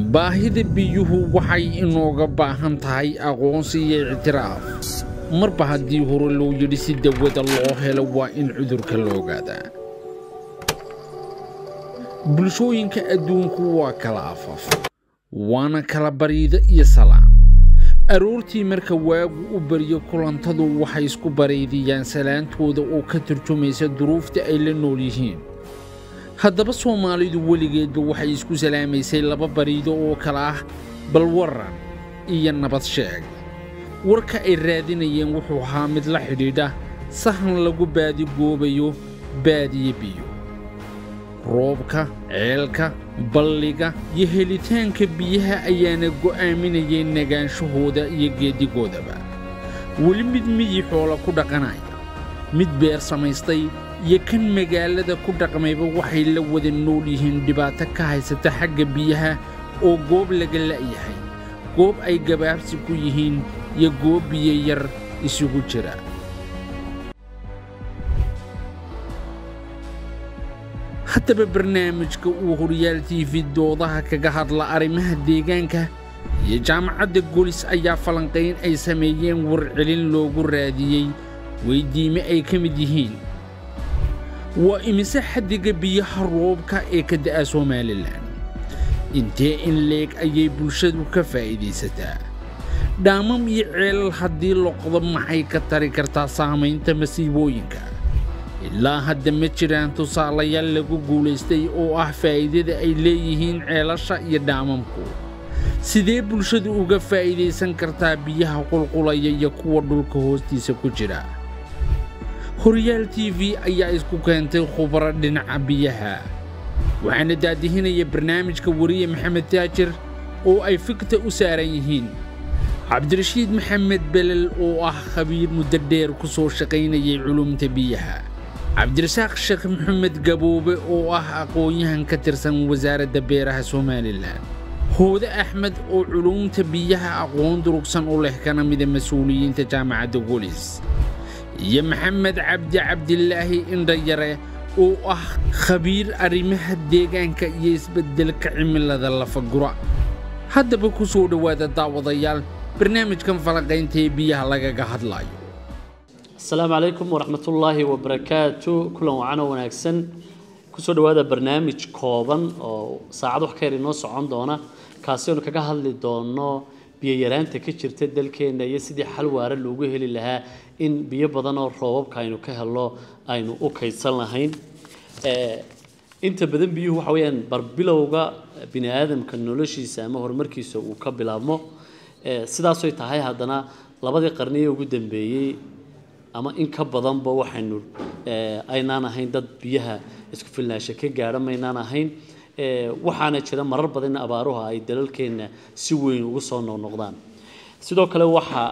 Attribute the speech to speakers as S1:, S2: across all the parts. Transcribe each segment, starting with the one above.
S1: baahida biyuhu waxay inooga baahan tahay aqoonsi iyo ictiraaf. Marba haddii hore loo yidhi si dawada loo helo waa in cudurka la ogaadaa bulshooyinka adduunku waa kala afaf waana kala bariida iyo salaan. Aroortii marka waagu u baryo kulantadu waxay isku bareydiyaan salaantooda oo ka turjumaysa duruufta ay la nool yihiin haddaba soomaalidu weligeedba waxay isku salaamaysay laba bariido oo kala ah balwaran iyo nabad sheeg. Warka ay raadinayeen wuxuu ahaa mid la xidhiidha sahan lagu baadigoobayo baadiye biyo. Roobka ceelka balliga iyo helitaanka biyaha ayaana go'aaminayay nagaanshahooda iyo geeddigoodaba weli mid miyi xoola ku dhaqanaya mid beer samaystay iyo kan magaalada ku dhaqmayba waxay la wada nool yihiin dhibaato ka haysata xagga biyaha oo goob laga la'yahay. Goob ay gabaabsi ku yihiin iyo goob biyo yar isugu jira. Haddaba barnaamijka uu horyaal tv doodaha kaga hadla arrimaha deegaanka iyo jaamacadda golis ayaa falanqayn ay sameeyeen warcelin loogu raadiyey weyddiime ay ka mid yihiin waa imise xaddiga biyaha roobka ee ka da'a somalilan? Intee in leeg ayay bulshadu ka faa'iidaysataa? Dhaamam iyo ceelal haddii loqdo maxay ka tari kartaa saamaynta masiibooyinka? Ilaa hadda ma jiraan tusaalayaal lagu guulaystay oo ah faa'iidada ay leeyihiin ceelasha iyo dhaamamku. Sidee bulshadu uga faa'iidaysan kartaa biyaha qulqulaya iyo kuwa dhulka hoostiisa ku jira horyaal t v ayaa isku keentay khubaro dhinaca biyaha. Waxaana daadihinaya barnaamijka wariye maxamed taajir oo ay fikta u saaran yihiin. Cabdirashiid maxamed belel oo ah khabiir muddo dheer ku soo shaqaynayay culumta biyaha. Cabdirasaaq sheekh maxamed gaboobe oo ah aqoon-yahan ka tirsan wasaaradda beeraha somalilan hoode axmed oo culumta biyaha aqoon durugsan u leh kana mida mas'uuliyiinta jaamacadda golis iyo maxamed cabdi cabdilaahi indhayare oo ah khabiir arrimaha deegaanka iyo isbeddelka cimilada lafagura haddaba ku soo dhowaada daawadayaal barnaamijkan falanqaynta ee biyaha lagaga hadlayo
S2: asalaamu calaykum waraxmatullaahi wabarakaatu. Kulan wacano wanaagsan. Kusoo dhowaada barnaamij kooban oo saacad wax ka yar inoo socon doona. Kaasi aynu kaga hadli doono biyo-yaraanta ka jirta dalkeenna iyo sidii xal waara loogu heli lahaa in biyo badan oo roobabka aynu ka helno aynu u kaydsan lahayn. Inta badan biyuhu waxa weeyaan barbilowga bini aadamka noloshiisa ama horumarkiisa uu ka bilaabmo. Sidaasoy tahay haddana labadii qarniye ugu dambeeyey ama in ka badanba waxaynu aynaan ahayn dad biyaha isku filnaansho ka gaadha maynaan ahayn. Waxaana jira marar badan in abaaruha ay dalalkeenna si weyn ugu soo noqnoqdaan sidoo kale waxaa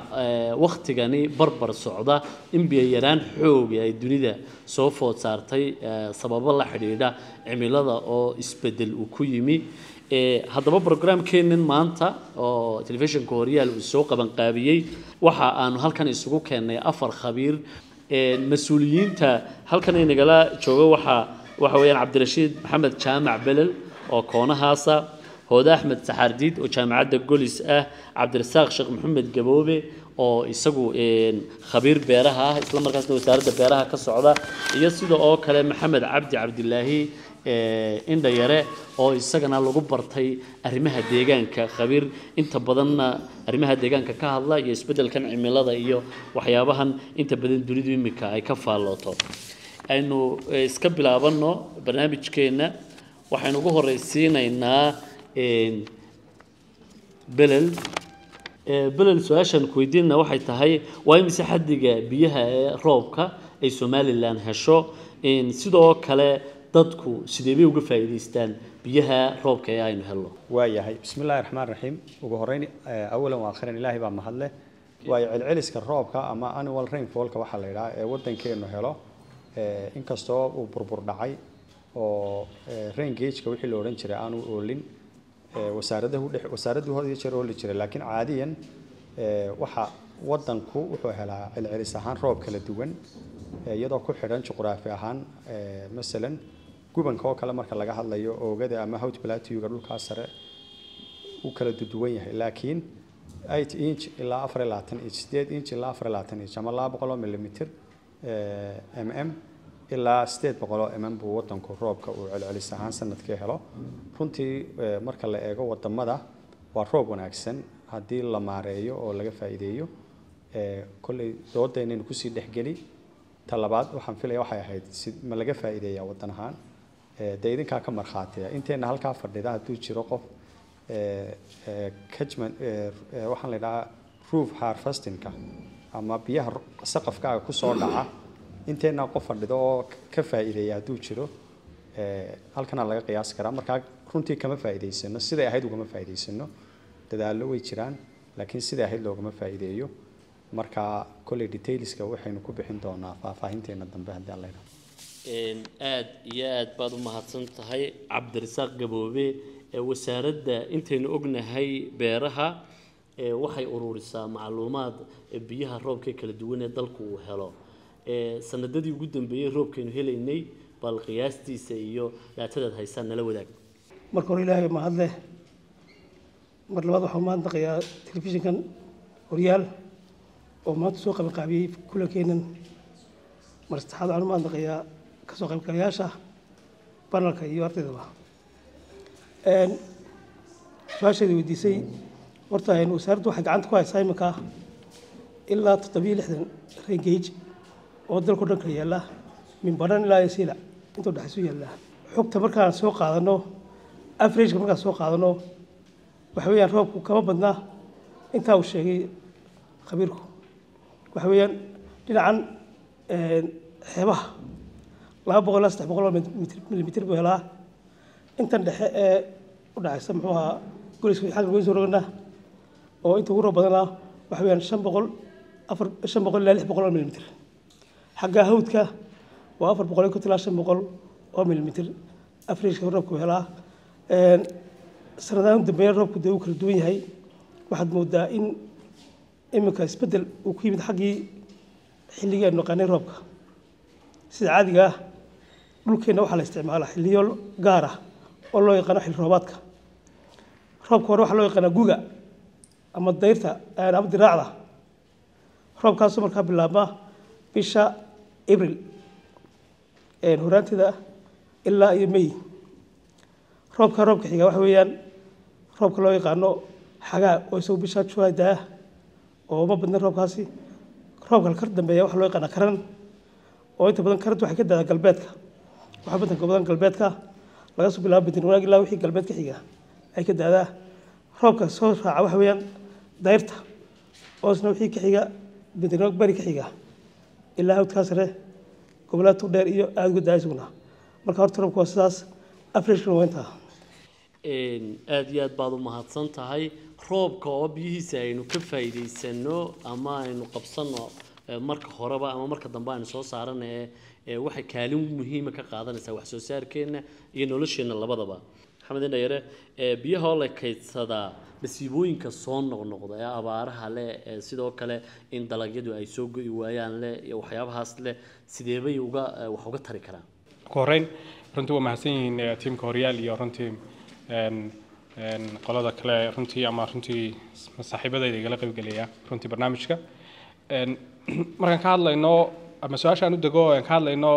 S2: wakhtigani barbar socda in biyo-yaraan xooga ay dunida soo food saartay sababo la xidhiidha cimilada oo isbeddel uu ku yimi. Haddaba brograamkeennan maanta oo telefishinka horyaal uu soo qabanqaabiyey waxa aanu halkan isugu keennay afar khabiir. Mas'uuliyiinta halkan inagala jooga waxaa waxa weeyaan cabdirashiid maxamed jaamac belel oo koonahaasa hoode axmed saxaardiid oo jaamacadda golis ah cabdirasaaq sheekh maxamed gaboobe oo isagu khabiir beeraha ah isla markaasna wasaaradda beeraha ka socda iyo sida oo kale maxamed cabdi cabdilaahi indhayare oo isagana lagu bartay arrimaha deegaanka. Khabiir inta badanna arrimaha deegaanka ka hadla iyo isbeddelkan cimilada iyo waxyaabahan inta badan dunidu imika ay ka faallooto aynu iska bilaabanno barnaamijkeenna. Waxaynu ugu horreysiinaynaa belel. Belel su'aashaan ku weydiinna waxay tahay waa imise xaddiga biyaha ee roobka ay somalilan hesho. Sidoo kale dadku sidee bay uga faa'iidaystaan biyaha roobka ee aynu helno?
S3: Waayahay bismi illaahi raxmaan raxiim ugu horreyn awalan waa ilaahay baa mahadle waayo celceliska roobka ama annual rainfallka waxaa la yidhaha ee waddankeenu helo inkastoo uu burbur dhacay oo rain gageka wixii la odhan jiray aanu oolin wasaaraddu had iyo jeer ooli jiray laakiin caadiyan waxa waddanku wuxuu helaa celcelis ahaan roob kala duwan iyadoo ku xidhan juqraafi ahaan masalan gubanka oo kale marka laga hadlayo oogada ama hawd plateauga dhulkaas sare uu kala duduwan yahay. Laakiin 8 inch ilaa 4 inch 8 inch ilaa 4 inch ama 200 millimeter mm ilaa 800 mm buu wadanku roobka uu celcelis ahaan sannadkii helo. Runtii marka la eego waddamada waa roob wanaagsan. Haddii la maareeyo oo laga faa'iideeyo kolley doodaynaynu ku sii dhexgeli ta labaad waxaan filaya waxay ahayd ma laga faa'iideeyaa wadan ahaan. Dee idinkaa ka markhaatiya inteenna halkaa fadhida hadduu jiro qof kajman waxaan la idhahaa roof harvestingka ama biyaha saqafkaaga ku soo dhaca inteenna qof fadhido oo ka faa'iideeya hadduu jiro halkanaa laga qiyaasi karaa. Markaa runtii kama faa'iidaysano siday ahayd ugama faa'iidaysano dadaallo way jiraan laakiin siday ahayd loogama faa'iideeyo. Marka kolley detailska waxaynu ku bixin doonaa faahfaahinteena dambe haddii alla idhaha
S2: aad iyo aad baad u mahadsan tahay cabdirasaaq gaboobe wasaaradda intaynu ognahay beeraha ee waxay ururisaa macluumaad biyaha roobka kala duwan ee dalku uu helo sanadadii ugu dambeeyey roobkaynu helaynay bal qiyaastiisa iyo daatadaad haysaan nala wadaag
S4: marka hore ilaahay mahad leh mar labaad waxaan mahadnaqayaa telefishinkan horyaal oo maanta soo qabanqaabiyey kulankeennan mar saddexaad waxaan u mahadnaqayaa ka soo qaybgalayaasha banalka iyo ardaydaba su'aasheeda weydiisay. Horta wasaaraddu waxay gacanta ku haysaa iminka ilaa toddobiyo lixdan rengage oo dalkao dhan kala yaalla min badhan ilaa siila intuu dhexaysu yaalla. Xogta markaan soo qaadano averageka markaan soo qaadano waxa weeyaan roobku kama badna intaa uu sheegay khabiirku. Waxa weeyaan dhinacan xeebaha laba boqol ilaa saddex boqol oo milimitir buu helaa. Intan dhexe ee u dhacaysa muxuu ahaa goliska xagga goyn soo rogana oo inta ugu roob badanaa waxa weeyaan shan boqol afar shan boqol ilaa lix boqol oo milimitir xagga hawdka waa afar boqol iyo konton ilaa shan boqol oo milimitir. Averageka roobku helaa. Sanadahan dambeeya roobku dee uu kala duwan yahay. Waxaad moodaa in iminka isbeddel uu ku yimid xaggii xilligii aynu naqaanay roobka. Sida caadiga ah dhulkeenna waxaa la isticmaalaa xilliyo gaar ah oo loo yaqaano xilli roobaadka roobka hore waxaa loo yaqaanaa guga ama dayrta ama diraacda. Roobkaasoo markaa bilaabma bisha abril horaanteeda ilaa iyo may. Roobka roobka xiga waxa weeyaan roobka loo yaqaano xagaa oo isagu bisha july daa oo ma badna roobkaasi. Roobka kar dambeeya waxaa loo yaqaana karan oo inta badan karanta waxay ka daadaa galbeedka. Waxaa badan galbeedka laga soo bilaabo wanaag ilaa wixii galbeedka xiga ay ka daadaa. Roobka soo raaca waxa weeyaan dayrta oo wixii ka xiga wanaag bari ka xiga ilaa hawdkaa sare gobollada tugdheer iyo aada uga daa isuguna marka horta roobka waa sidaas averagekana waa intaa
S2: aada iyo aad baad u mahadsan tahay roobka oo biyihiisa aynu ka faa'iidaysano ama aynu qabsano marka horeba ama marka dambe aynu soo saarana ee waxay kaalin muhiima ka qaadanaysaa wax soo saarkeenna iyo nolosheenna labadaba maxamed indhayare biyaha oo la kaydsadaa masiibooyinka soo noqnoqda ee abaaraha leh ee sidoo kale in dalagyadu ay soo go'i waayaan leh iyo waxyaabahaas leh sideebay uga wax uga tari karaan?
S5: Ugu horreyn runtii waa mahadsan yihiin tiimka horyaal iyo runtii qolada kale runtii ama runtii saaxiibadayda igala qaybgelaya runtii barnaamijka. Markaan ka hadlayno ama su'aashaan u dego aan ka hadlayno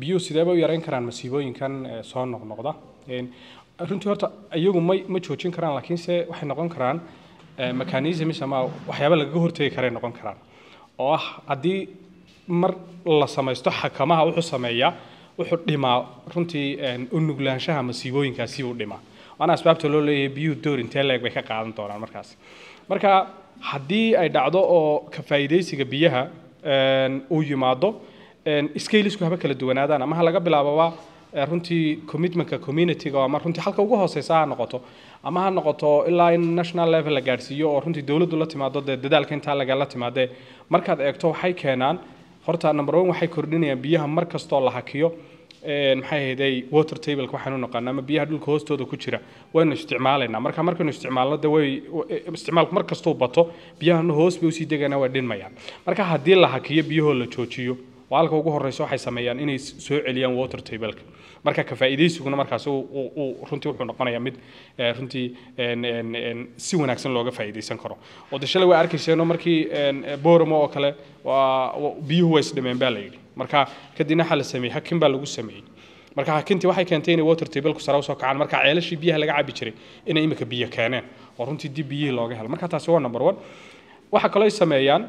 S5: biyuhu sideeba u yareyn karaan masiibooyinkan soo noqnoqda runtii horta iyagu ma ma joojin karaan laakiinse waxay noqon karaan mechanisms ama waxyaaba lagaga hortegi karay noqon karaan. Oo ah haddii mar la samaysto xakamaha wuxuu sameeyaa wuxuu dhimaa runtii u nuglaanshaha masiibooyinkaasi uu dhimaa. Waana asbaabta loo leeyahay biyuhu door intee leeg bay ka qaadan doonaan markaas. Marka haddii ay dhacdo oo ka faa'iidaysiga biyaha uu yimaado scalesku haba kala duwanaadaan ama laga bilaababa runtii commitmentka communityga ama runtii halka ugu hooseysa ha noqoto ama ha noqoto ilaa in national level la gaadhsiiyo oo runtii dowladdu la timaado dee dadaalka intaa lagala timaadee. Markaad eegto waxay keenaan horta number one waxay kordhinayaan biyaha mar kastoo la hakiyo maxay ahayday water tableka waxaanu naqaana ama biyaha dhulka hoostooda ku jira waynu isticmaalaynaa. Marka markaynu isticmaalno de way isticmaalku mar kastuu bato biyahana hoos bay u sii degaana way dhinmayaan. Marka haddii la hakiyo biyahoo la joojiyo runtii wuxuu noqonayaa mid eh, runtii en- en- en si wanaagsan looga faa'iidaysan karo oo de shalay waa arkayseeno markii en, eh, booramo oo kale waa wa- biyuhu way isdhimeen baa la yidhi marka kadibna waxaa la sameeyey hakin baa lagu sameeyey marka hakintii waxay keentay inay water tableku sare usoo kacaan marka ceelashii biyaha laga cabi jiray inay imika biyo keeneen oo runtii dib biyihii looga helo marka taasi waa number one waxaa kaloo ay sameeyaan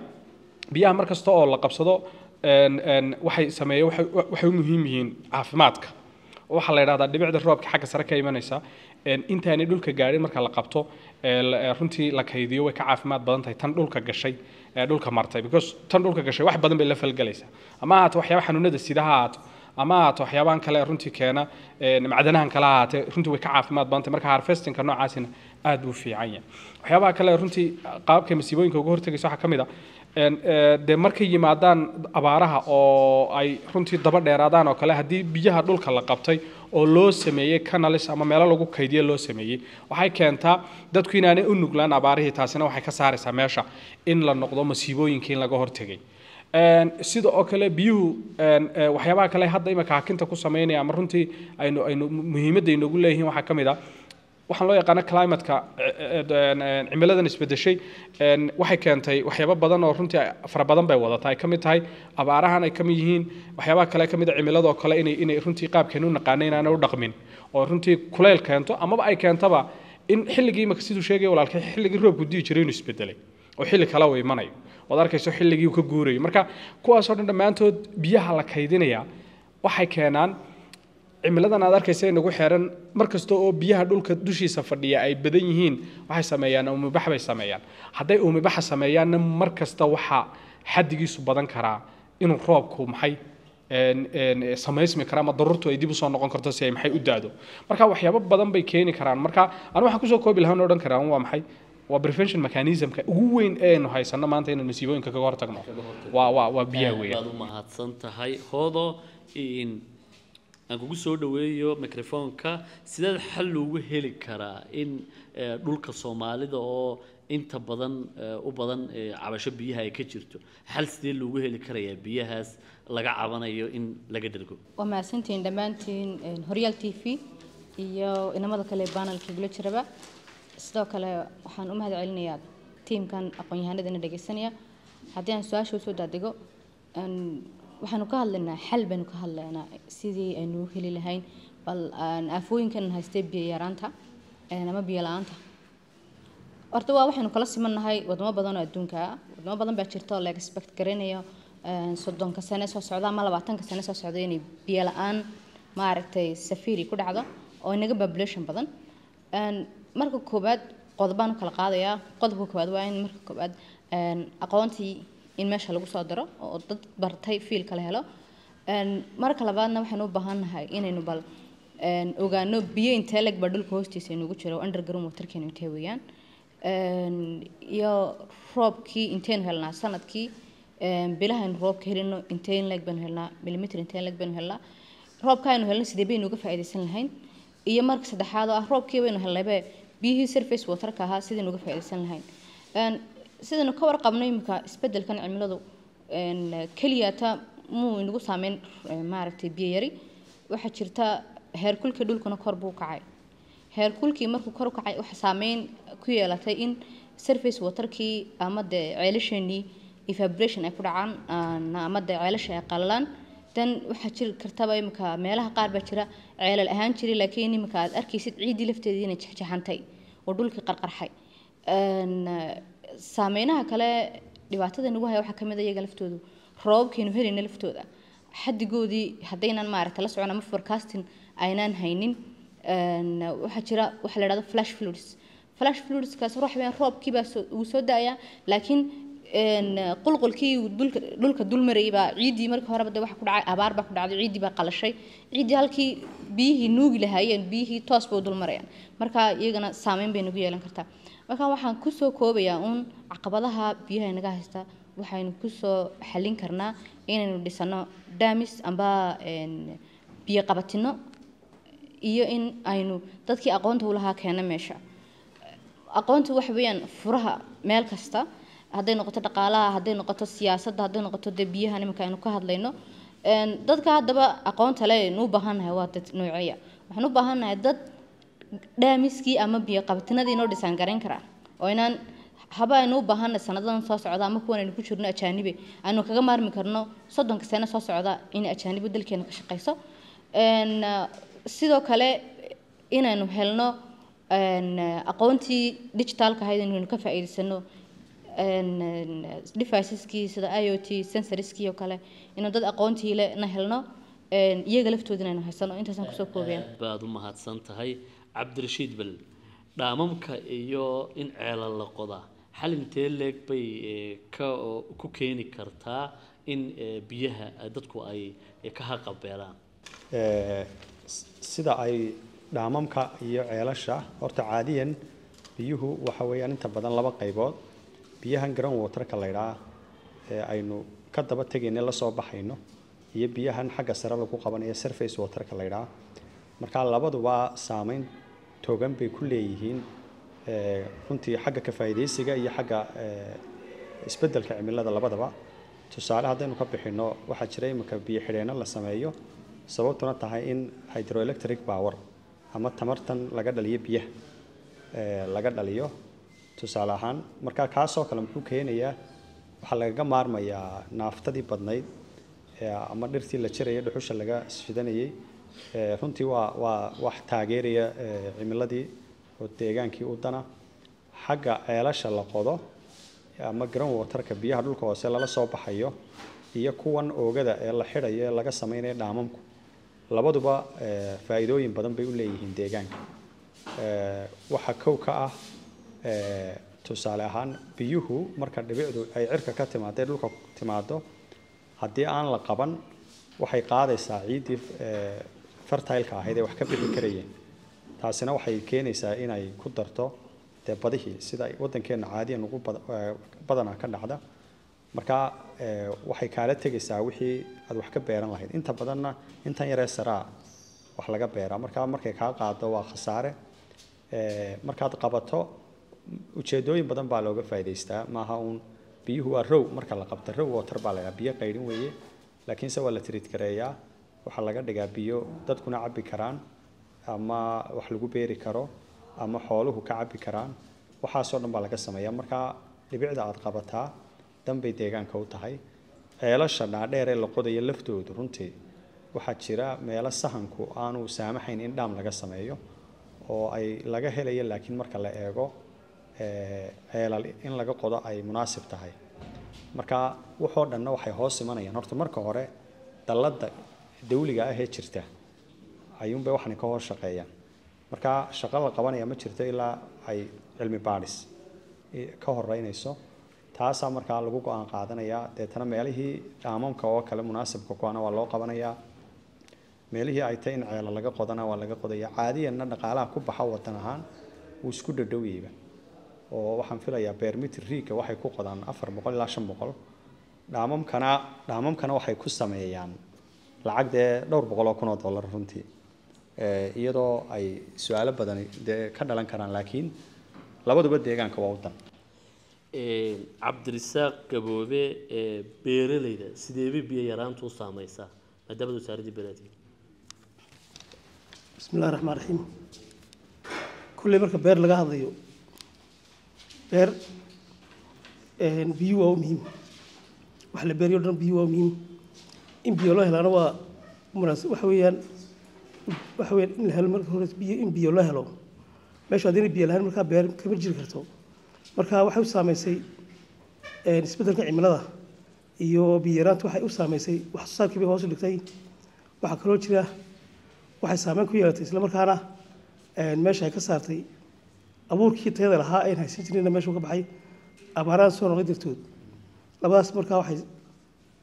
S5: biyaha mar kasta oo la qabsado en- en, waxay sameeyeen waxay u muhiim yihiin caafimaadka waxaa la yidhahdaa dhibicda roobka xagga sare ka imanaysa intaanay dhulka gaadhin marka la qabto runtii la kaydiyo way ka caafimaad badan tahay tan dhulka gashay dhulka martay because tan dhulka gashay wax badan bay la falgelaysaa ama ha ahaato waxyaaba xanuunada sida ha ahaato ama ha ahaato waxyaabahan kale runtii keena en, macdanahan kale ha ahaatee runtii way ka caafimaad badan tahay marka harvestingka noocaasina aad buu fiican yahay waxyaabaha kale runtii qaabka masiibooyinka uga hortagaysa waxaa ka mid a dee markay yimaadaan abaaraha oo ay runtii daba dheeraadaan oo kale haddii biyaha dhulka la qabtay oo loo sameeyey canalis ama meelo lagu kaydiye loo sameeyey waxay keentaa dadku inaanay u nuglaan abaarihii taasina waxay ka saaraysaa meesha in la noqdo masiibooyinkii in laga hortegay. Sida oo kale biyuhu eh, waxyaabaha kale hadda imika hakinta ku sameynaya ama runtii aynu aynu muhiimadda inoogu leeyihiin waxaa ka mid a waxaan loo yaqaano climateka cimiladan isbedeshay waxay keentay waxyaabo badan oo runtii fara badan bay wadataa ay ka mid tahay abaarahan ay ka mid yihiin waxyaabaha kale ka mid a cimiladoo kale inay inay runtii qaabkeenu naqaana inaanay u dhaqmin oo runtii kuleyl keento amaba ay keentaba in xilligii imika siduu sheegaya walaalkay xilligii roobku di'i jiray inuu isbedelay oo xilli kale uu imanayo ood arkayso xilligii uu ka guurayo marka kuwaasoo dhan dhammaantood biyaha la kaydinaya waxay keenaan cimiladan aad arkaysa ee nagu xeeran mar kasta oo biyaha dhulka dushiisa fadhiya ay badan yihiin waxay sameeyaan uumibax bay sameeyaan hadday uumibaxa sameeyaanna mar kasta waxaa xaddigiisu badan karaa inuu roobku maxay samaysmi kara ama daruurtu ay dib usoo noqon karto si ay maxay u daado marka waxyaabo badan bay keeni karaan marka anu waxaan kusoo koobi lahaan odhan karaa waa maxay waa prevention mechanismka ugu weyn ee aynu haysano maanta inaan masiibooyinka kaga hortagno waa waa waa biyaha weeyaan
S2: baad u mahadsan tahay hoodo in aan kugu soo dhaweeyo microfonka sideed xal loogu heli karaa in eh, dhulka soomaalida oo inta badan eh, u badan eh, cabasho biyaha ay ka jirto. Xal sidee loogu heli karayaa biyahaas laga cabanayo in laga dhergo
S6: waa mahadsantihiin dhammaantiin horyaal t v iyo inamada kale banalka igula jiraba sidoo kale waxaan u mahad celinayaa tiimkan aqoon-yahanadana dhegeysanaya. Haddii aan su'aasha u soo daadego een, waxaanu ka hadlaynaa xal baynu ka hadlaynaa sidii aynu heli lahayn. Bal aafooyinkan haystee biyo yaraanta ama biyo la'aanta. Horta waa waxaynu kala simannahay wadamo badan oo adduunka. Wadamo badan baa jirta oo la expect garanayo. Soddonka sane soo socda ama labaatanka sane soo socda inay biyo la'aan maaragtay safiri ku dhacdo oo inaga population badan. Marka koowaad qodobaan u kala qaadayaa. Qodobka koowaad waa in marka koowaad aqoontii in meesha lagu soo daro oo dad bartay fiilka la helo marka labaadna waxaynu u baahannahay inaynu bal ogaano biyo intee leg baa dhulka hoostiisa inugu jiro underground waterkeenu intee weeyaan iyo roobkii intaynu helnaa sanadkii bilahaynu roobka helino inteen leg baynu helnaa millimeter inteen leg baynu helnaa roobka aynu helno sidee baynu uga faa'iidaysan lahayn iyo marka saddexaad oo ah roobkii baynu helnaybe biyihii surface waterka ahaa sidaynu uga faa'iidaysan lahayn sidaynu ka warqabno imika isbedelkan cimiladu keliyata muu inagu saameyn maaragtay biyo yari waxaa jirta heerkulka dhulkuna kor buu kacay. Heerkulkii markuu kor kacay waxa saameyn ku yeelatay in surface waterkii ama dee ceelasheenii evaporation ay ku dhacaan aan- ama dee ceelasha ay qalalaan. Dan waxaa jiri kartaba imika meelaha qaar baa jira ceelal ahaan jiray laakiin imika aad arkaysid ciiddii lafteedii inay jexjaxantay oo dhulkii qarqarxay saameynaha kale dhibaatada nagu haya waxaa ka mid a iyaga laftoodu. Roobabkaynu helayna laftooda. Xaddigoodii haddaynan maaragta la socon ama forecasting aynaan haynin waxaa jira waxa la dhahdo flash floods. Flash floodskaas ruux weyn roobkii baa soo- uu soo da'aya laakiin qulqulkii dhulka dul marayay markii horeba de waxa ku dhacay abaar baa ku dhacday ciiddii baa qalashay. Ciiddii halkii biyihii nuugi lahaayeen biyihii toos bay dul marayaan marka iyagana saameyn bay nagu yeelan kartaa marka waxaan ku soo koobayaa uun caqabadaha biyaha inaga haysta. Waxaynu ku soo xallin karnaa inaynu dhisano damis amba biyo qabatino iyo in aynu dadkii aqoonta u lahaa keena meesha. Aqoonta waxa weeyaan furaha meel kasta. Hadday noqoto dhaqaalaha hadday noqoto siyaasadda hadday noqoto dee biyaha nimanka aynu ka hadlayno. Dadka haddaba aqoonta le aynu u baahannahay waa dad nooceeya waxaan u baahannahay dad dhaamiskii ama biyo qabatinadii inoo dhisaan garayn karaa oo inaan haba aynu u baahannahay sanadadan soo socda ama kuwan aynu ku jirno ajaanibe aynu kaga maarmi karno soddonka sano soo socda in ajaanibo dalkeena ka shaqayso ah, sidoo kale inaynu helno aqoontii digitaalka ahayd inaynu ka faa'iidaysano deviceskii sida iot sensorskii oo kale inuu dad aqoontii le na helno iyaga laftoodina aynu haysano intaasaan kusoo koobaya
S2: aad baad u mahadsan tahay cabdirashiid bel dhaamamka iyo in ceela la qodaa xal intee leeg bay eh, ku keeni kartaa in eh, biyaha eh, dadku ay ka haqabeelaan
S3: sida ay dhaamamka iyo ceelasha horta caadiyan biyuhu waxa weeyaan inta badan laba qaybood. Biyahan ground waterka la yidhaha ee aynu ka daba tegayna la soo baxayno. Iyo biyahan xagga sare lagu qabanayo surface waterka la yidhaha marka labaduba saameyn togan bay ku leeyihiin ee, runtii xagga ka faa'iidaysiga iyo xagga isbeddelka cimilada labadaba. Tusaale haddaynu ka bixino waxaa jira imika biyo xidheenno la sameeyo sababtuna tahay in hydroelectric power ama tamartan laga dhaliyo biyaha laga dhaliyo. Tusaale ahaan marka kaasoo kale muxuu keenayaa waxaa lagaga maarmayaa naaftadii badnayd ama dhirtii la jiraya dhuxusha laga shidanayay runtii waa waa wax taageeraya ee, cimiladii oo deegaankii u dana. Xagga ceelasha la qodo ama ground waterka biyaha dhulka hoose lala soo baxayo iyo kuwan oogada ee la xidhayo ee laga samaynayo dhaamamku. Labaduba ee, faa'iidooyin badan bay u leeyihiin deegaanka. Ee, waxaa kow ka ah tusaale ahaan biyuhu marka dhibicdu ay cirka ka timaadee dhulka timaado haddii aan la qaban waxay qaadaysaa ciiddii fertile-ka ahayd ee wax ka bixi karayeen taasina waxay keenaysaa inay ku darto dee badihii sida ay waddankeena caadiyan ugu bad- ee, badanaa ka dhacda. Marka ee, waxay kaala tegaysaa wixii aad wax ka beeran lahayd. Inta badanna intan yaree saraa wax laga beeraa. Marka markay kaa qaado waa khasaare. Markaad qabato ujeedooyin badan baa looga faa'iidaystaa maaha uun biyuhu waa row. Marka la qabto row water baa la biyo qaydhin weeye. Laakiinse waa la tiriid gareeyaa waxaa laga dhigaa biyo dadkuna cabbi karaan ama wax lagu beeri karo ama xooluhu ka cabbi karaan. Waxaasoo dhan baa laga sameeyaa. Marka dhibicda aad qabataa danbay deegaanka u tahay. Ceelasha dhaadheer ee la qodayo laftoodu runtii waxaa jira meelo sahanku aanu saamaxayn in dhaam laga sameeyo oo ay laga helayo laakiin marka la eego ee, ceelal in laga qodo ay munaasib tahay. Marka waxoo dhanna waxay hoos imanayaan. Horta marka hore dalladda dawliga ah ee jirta ayuunbay waxani ka hoos shaqeeyaan. Marka shaqo la qabanaya ma jirto ilaa ay cilmi baadhis ka horeynayso taasaa markaa lagu go'aan qaadanayaa deetana meelihii dhaamamka oo kale munaasibka kuana waa loo qabanayaa meelihii ay tahay in ceelo laga qodana waa laga qodaya caadiyanna dhaqaalaha ku baxa wadan ahaan wuu isku dhadhowyeyba oo waxaan filayaa beermitir riiga waxay ku qodaan afar boqol ilaa shan boqol. Dhaamamkana dhaamamkana waxay ku sameeyaan lacag dee dhowr boqol oo kun oo dollar runtii. Iyadoo ay su'aalo badani dee ka dhalan karaan laakiin labaduba deegaanka waa dan.
S2: Cabdirasaaq gaboobe beeralayda sideeba biyo yaraanta u saameysaa? Maadaamad wasaaraddii beeraadi
S4: bismi illahi raxmaan raxiim kulley marka beer laga hadlayo beer biyuu waa u muhiim. Wax la beeryo dhan biyuu waa muhiim in biyo loo helaana waa munaasab waxa weeyaan waxa weyaan in la helo marka hore biyo in biyo loo helo. Meeshu haddayna biyo lahayn markaa beer kama jiri karto. Marka waxay u saamaysay isbeddelka cimilada iyo biyo yaraanta waxay u saamaysay wax soo saarkii bay hoos u dhigtay waxaa kaloo jira waxay saameyn ku yeelatay isla markaana meesha ay ka saartay. Abuurkii tayada lahaa ayn haysan jirinna meeshuu ka baxay abaarahan soo noqday dartood. Labadaas markaa waxay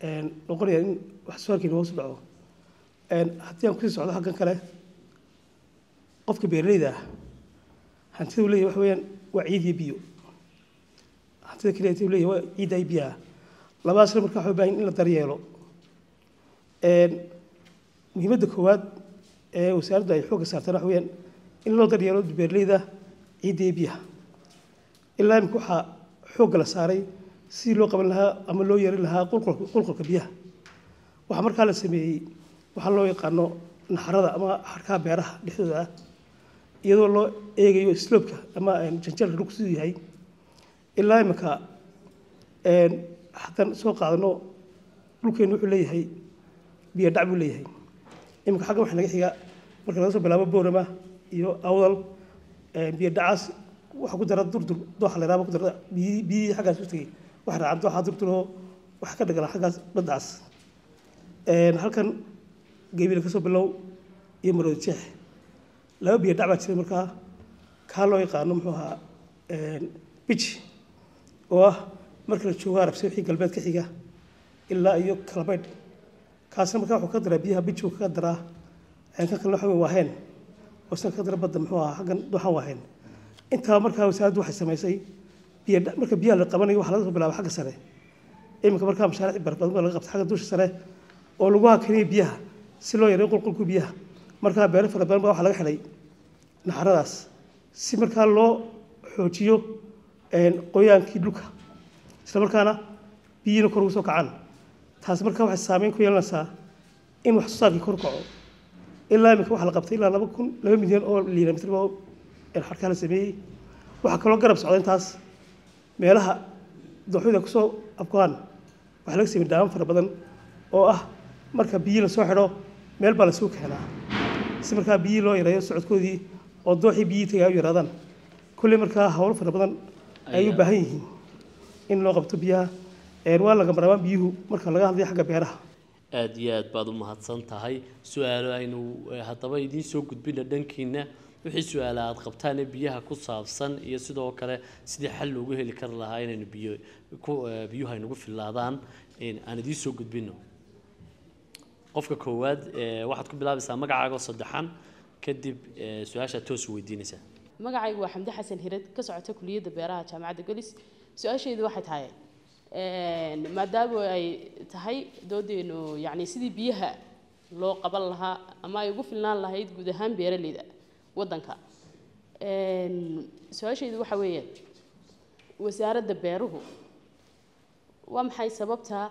S4: een, noqonayaan in wax soo saarkeena hoos u dhaco haddii aan ku sii socdo xaggan kale qofka beeraleyda ah hantida uu leeyahay waxa weeyaan waa ciid iyo biyo hantida keliya uu leeyahay waa ciidda iyo biyaha labadaasna markaa waxay u in la daryeelo muhiimadda koowaad ee wasaaraddu ay xoogga saartaan waxa weeyaan in loo daryeelo beeraleyda ciidda iyo biyaha ilaa imika waxaa xoogga la saaray sidii loo qaban lahaa ama loo yeerin lahaa qulqulka biyaha. Waxaa markaa la sameeyey waxaa loo yaqaano naxarada ama xarkaha beeraha dhexdooda ah iyadoo loo eegayo sloobka ama janjeelka dhulku siduu yahay. Ilaa imika haddaan soo qaadano dhulkeenu wuxuu leeyahay biyo dhac buu leeyahay. Iminka xagga waxa naga xiga marka laga soo bilaabo boorama iyo awdal biyo dhacaas waxa ku dara durdur dooxa la ku dara biyihii xaggaas u tegey waxa raacaan dooxa durduroo waxa ka dhagala xaggaas baddaas halkan geebila ka soo bilow iyo maroodi jeex. Laba biyo dhac baa jira markaa kaa loo yaqaano muxuu ahaa bij oo ah marka la joogo arabsi wixii galbeed ka xiga ilaa iyo kalabaydh kaasna markaa wuxuu ka daraa biyaha bij uu kaga daraa kan kale waxa wey waaheen. Ka dara badda muxuu ahaa xaggan dooxan waaheen. Intaa markaa wasaaraddu waxay samaysay iminka markaa mashaariic barbadan baa laga qabtay xagga dusha sare oo lagu hakiniyo biyaha si loo yareeyo qulqulku biyaha markaa beero fara badan baa waxaa laga xidhay naxaradaas si markaa loo xoojiyo qoyaankii dhulka isla markaana biyihiina kor ugu soo kacaan taasi markaa waxay saameyn ku yeelanaysaa in wax soo saarkii kor kaco ilaa iminka waxaa la qabtay ilaa laba kun laba milyan oo liinamitr oo xarkaa la sameeyey waxaa kaloo garab socda intaas meelaha dooxyada ku soo afgoaan waxaa laga sameeyey dhaaman fara badan oo ah marka biyi la soo xidho meel baa lasuu keenaa si markaa biyihii loo yareeyo socodkoodii oo dooxii biyihii tagay u yaraadaan kulley markaa howlo fara badan ay u baahan yihiin in loo qabto biyaha. Waa laga maraabaan biyuhu marka laga hadlayo xagga beeraha.
S2: Aada iyo aad baad u mahadsan tahay. Su'aalo aynu haddaba idiin soo gudbina dhankiina wixii su'aala aada qabtaane biyaha ku saabsan iyo sidoo kale sidii xal loogu heli kari lahaa inaynu biyo biyuhu aynugu filaadaan aan idiin soo gudbino qofka koowaad waxaad ku bilaabaysaa magacaaga saddexan kadib su'aashaad toos weydiinaysaa.
S7: Magacaygu waa xamdi xasan hirad ka socota kuliyadda beeraha jaamacadda golis su'aashaydu waxay tahay maadaama ay tahay doodeenu yacni sidii biyaha loo qaban lahaa ama ay ugu filnaan lahayd guud ahaan beeraleyda ودنكا ان سؤالي دو حوية وسيارة دبيره وام حي سببتها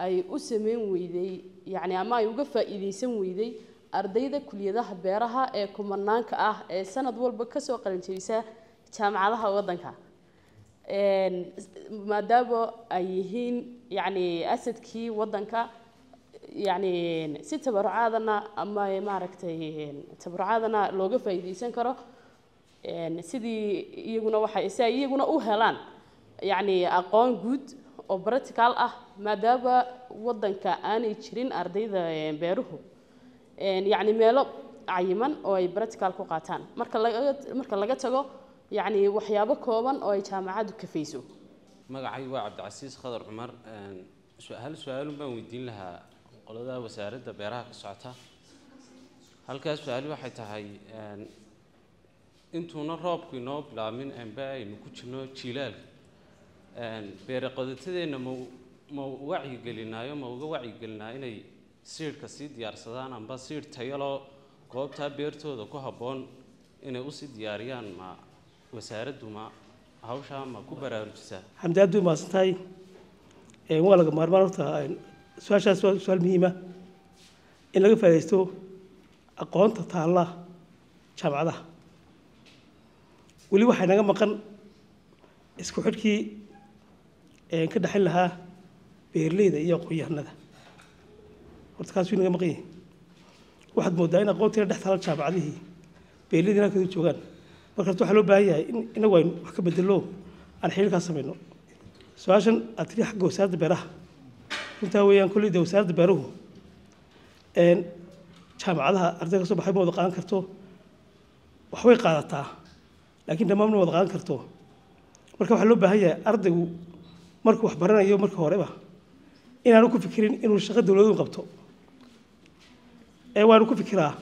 S7: أي أسمين ويدي يعني أما يوقف إذا سمين ويدي أرديدا كل يده بيرها إيه كمرنانك آه إيه سنة دول بكس وقلن تريسا تام عضها ودنكا ان ما دابو أيهين يعني أسد ودنكا yacni si tabarucaadana ama maaragtay tabarucaadana looga faa'iideysan karo sidii iyaguna waxay si ay iyaguna u helaan yacni aqoon guud oo practical ah maadaama waddanka aanay jirin ardayda beeruhu yacni meelo cayiman oo ay practical ku qaataan. Marka laga marka laga tago yacni waxyaabo kooban oo ay jaamacaddu kafayso.
S8: Magacaygu waa cabdicasiis khadar cumar hal su'aalun baan weydiin lahaa qolada wasaaradda beeraha ka socota. Halkaas su'aali waxay tahay intuuna roobku inoo bilaabmin amba aynu ku jirno jiilaalka beere qodatadeenna ma ma wacyigelinaayo ma uga wacyigelinaa inay siidhka sii diyaarsadaan amba siidh tayaloo goobtaa beertooda ku habboon inay u sii diyaariyaan ma wasaaraddu ma hawshaa ma ku baraarujisaa
S4: xamdi aad bay mahadsan tahay waa laga maarmaan horta su'aashaas waa su'aal muhiima in laga faaidaysto aqoonta taalla jaamacadaha. Weli waxay naga maqan isku xidhkii ka dhexin lahaa beerleyda iyo aqoon-yahanada horta kaas wuu naga maqan yahay. Waxaad moodaa in aqoontiina dhex taala jaamacadihii beerleydiina halkeedu joogaan. Marka waxaa loo baahan yahay in inagu aynu wax ka bedelo aan xiriirkaas samayno. Su'aashan aad tiri xagga wasaaradda beeraha runtaa weeyaan kolley dee wasaaradda beeruhu jaamacadaha arday ka soo baxay ma wada qaadan karto? Waxbay qaadataa laakiin dhammaan ma wada qaadan karto? Marka waxaa loo baahan yahay ardaygu markuu wax baranayo marka horeba inaanu ku fikirin inuu shaqo dowladuhu qabto. Ee waanu ku fikiraa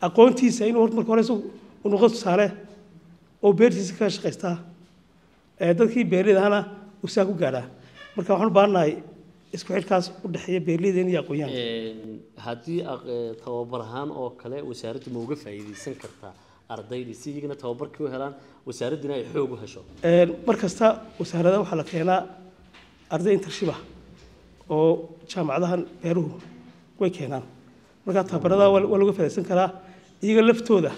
S4: aqoontiisa inuu marka hore u noqdo tusaale oo beertiisa kaga shaqaystaa dadkii beerleyda ahana uu ku gaadhaa. Marka waxaan baahannahay isku xidhkaas u dhexeeya beerleyda iyo aqoon-yahanka
S2: haddii tababar ahaan oo kale wasaaraddu ma uga faa'iideysan kartaa ardaydii si iyagana tababarkii u helaan wasaaraddina ay xoog u hesho.
S4: Mar kasta wasaarada waxaa la keenaa arday intership ah oo jaamacadahan beeruhu way keenaan. Marka tababarada waa laga faa'iidaysan karaa iyaga laftooda.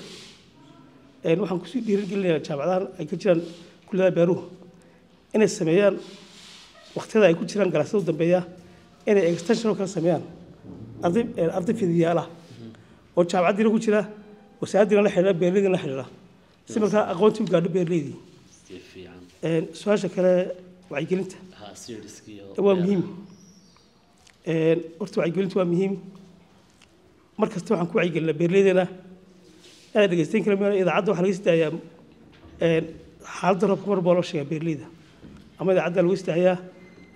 S4: Waxaan ku sii dhiirigelinayaa jaamacadahan ay ka jiraan kulliyadaha beeruhu inay sameeyaan waqtiyada ay ku jiraan galaasada u dambeeya inay extension oo kale sameeyaan. Arday een, arday fidiyaala. Oo jaamacaddiina ku jira wasaaraddiina la xidhiidha beerleydiina la xidhiidha. Si markaa aqoontii u gaadho beerleydii su'aasha kale wacyigelinta. Waa muhiim. Horta wacyigelintu waa muhiim. Mar kasta waxaan ku wacyigelinaa beerleydana inaad dhegeysteyn kara mayaan idaacadda waxaa laga een, xaaladda roobka mar baa loo sheegaa beerleyda. Ama idaacadda lagu sii daayaa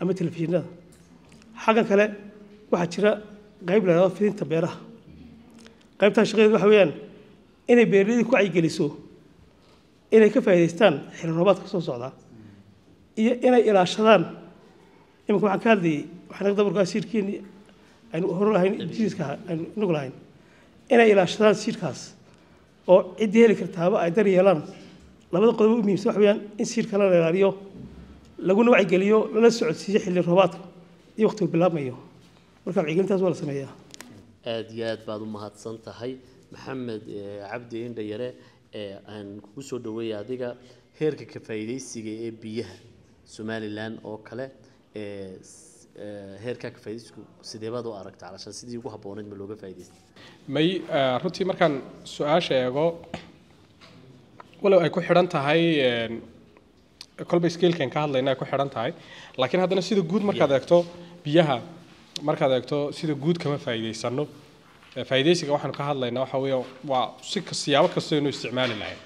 S4: ama telefishinada. Xaggan kale waxaa jira qayb la yidhahdo fidinta beeraha. Qaybtaa shaqadeedu waxa weeyaan inay beerleyda ku wacyigeliso inay ka faa'iidaystaan xilli roobaadka soo socda iyo inay ilaashadaan. Iminka waxaan ka hadlayay waxaan dabarkaa siirkeeni aynu hore lahayn jiiska aynu inagu lahayn inay ilaashadaan siirkaas oo ciddii heli kartaaba ay dar yeelaan labada qodob u muhiimsan waxa weeyaan in siirka la ilaaliyo لغونو عي جليو لولا سعود سيح اللي رباطه إيه يوقت بالله
S2: مايو مركب عي جنتاز ولا سمية. أديات بعض ما هتصنت هاي. محمد آه، عبد إن ديرة آه، أن كوسو دوي هذيك هيرك كفايدي سيجي إيه بيه سومالي لأن أو كله آه، هيرك كفايدي سكو سدي بعضو أركت علشان سدي يجوا حبونج ملوجا
S5: فايدي. مي رتي مركان سؤال شيء يا جو ولو أيكو حرنت هاي kolba skeelkan ka hadlayna ay ku xidhan tahay laakiin haddana sida guud markaad eegto biyaha markaad eegto sida guud kama faa'iidaysano faa'iidaysiga waxaanu ka hadlaynaa waxa weeye waa si siyaabo kasta inuu isticmaali lahayn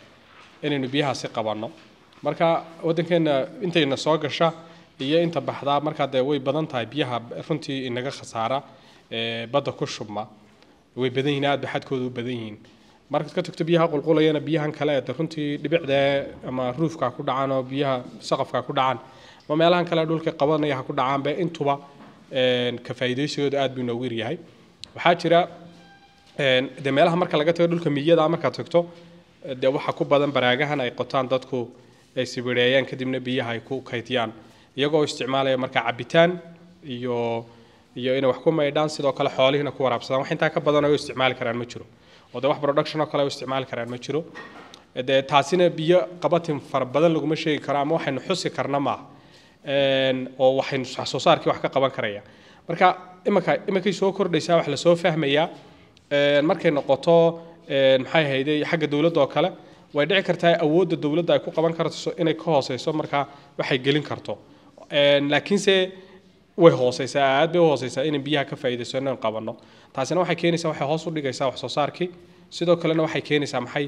S5: inaynu biyahaasi qabanno marka waddankeenna intayna soo gasha iyo inta baxdaa markaa dee way badan tahay biyaha runtii inaga khasaara badda ku shubma way badan yihiin aad ba xadkooda u badan yihiin markaad ka tagto biyaha qulqulayana biyahan kale dee runtii dhibicdee ama ruufka ku dhacaan oo biyaha saqafka ku dhacaan. Ama meelahan kale dhulka qabanaya ha ku dhacaanba intuba ka faa'iidaysigooda aad buu inoogu yaryahay. Waxaa jira dee meelaha marka laga tago dhulka miyada markaad tagto dee waxa ku badan baraagahan ay qotaan dadku ay sibireeyaan kadibna biyaha ay ku kaydiyaan. Iyagoo isticmaalaya markaa cabitaan iyo iyo inay wax ku maydhaan sidoo kale xoolihiina ku waraabsadaan. Wax intaa ka badan oo isticmaali karaan ma jiro oo dee wax production oo kale isticmaali karaan ma jiro dee taasina biyo qabatin fara badan laguma sheegi karo ama waxaynu xusi karna maaha oo waxaynu wax soo saarkii wax ka qaban karaya marka imanka imankay soo kordhaysaa wax la soo fahmayaa markay noqoto maxay ahayde xagga dowladda oo kale way dhici kartaa awoodda dowladda ay ku qaban karto inay ka hooseyso marka waxay gelin karto laakiinse way hooseysaa aad bay u hooseysaa inay biyaha ka faa'iidayso inaan qabanno taasina waxay keenaysaa waxay hoos u dhigaysaa wax soo saarkii sidoo kalena waxay keenaysaa maxay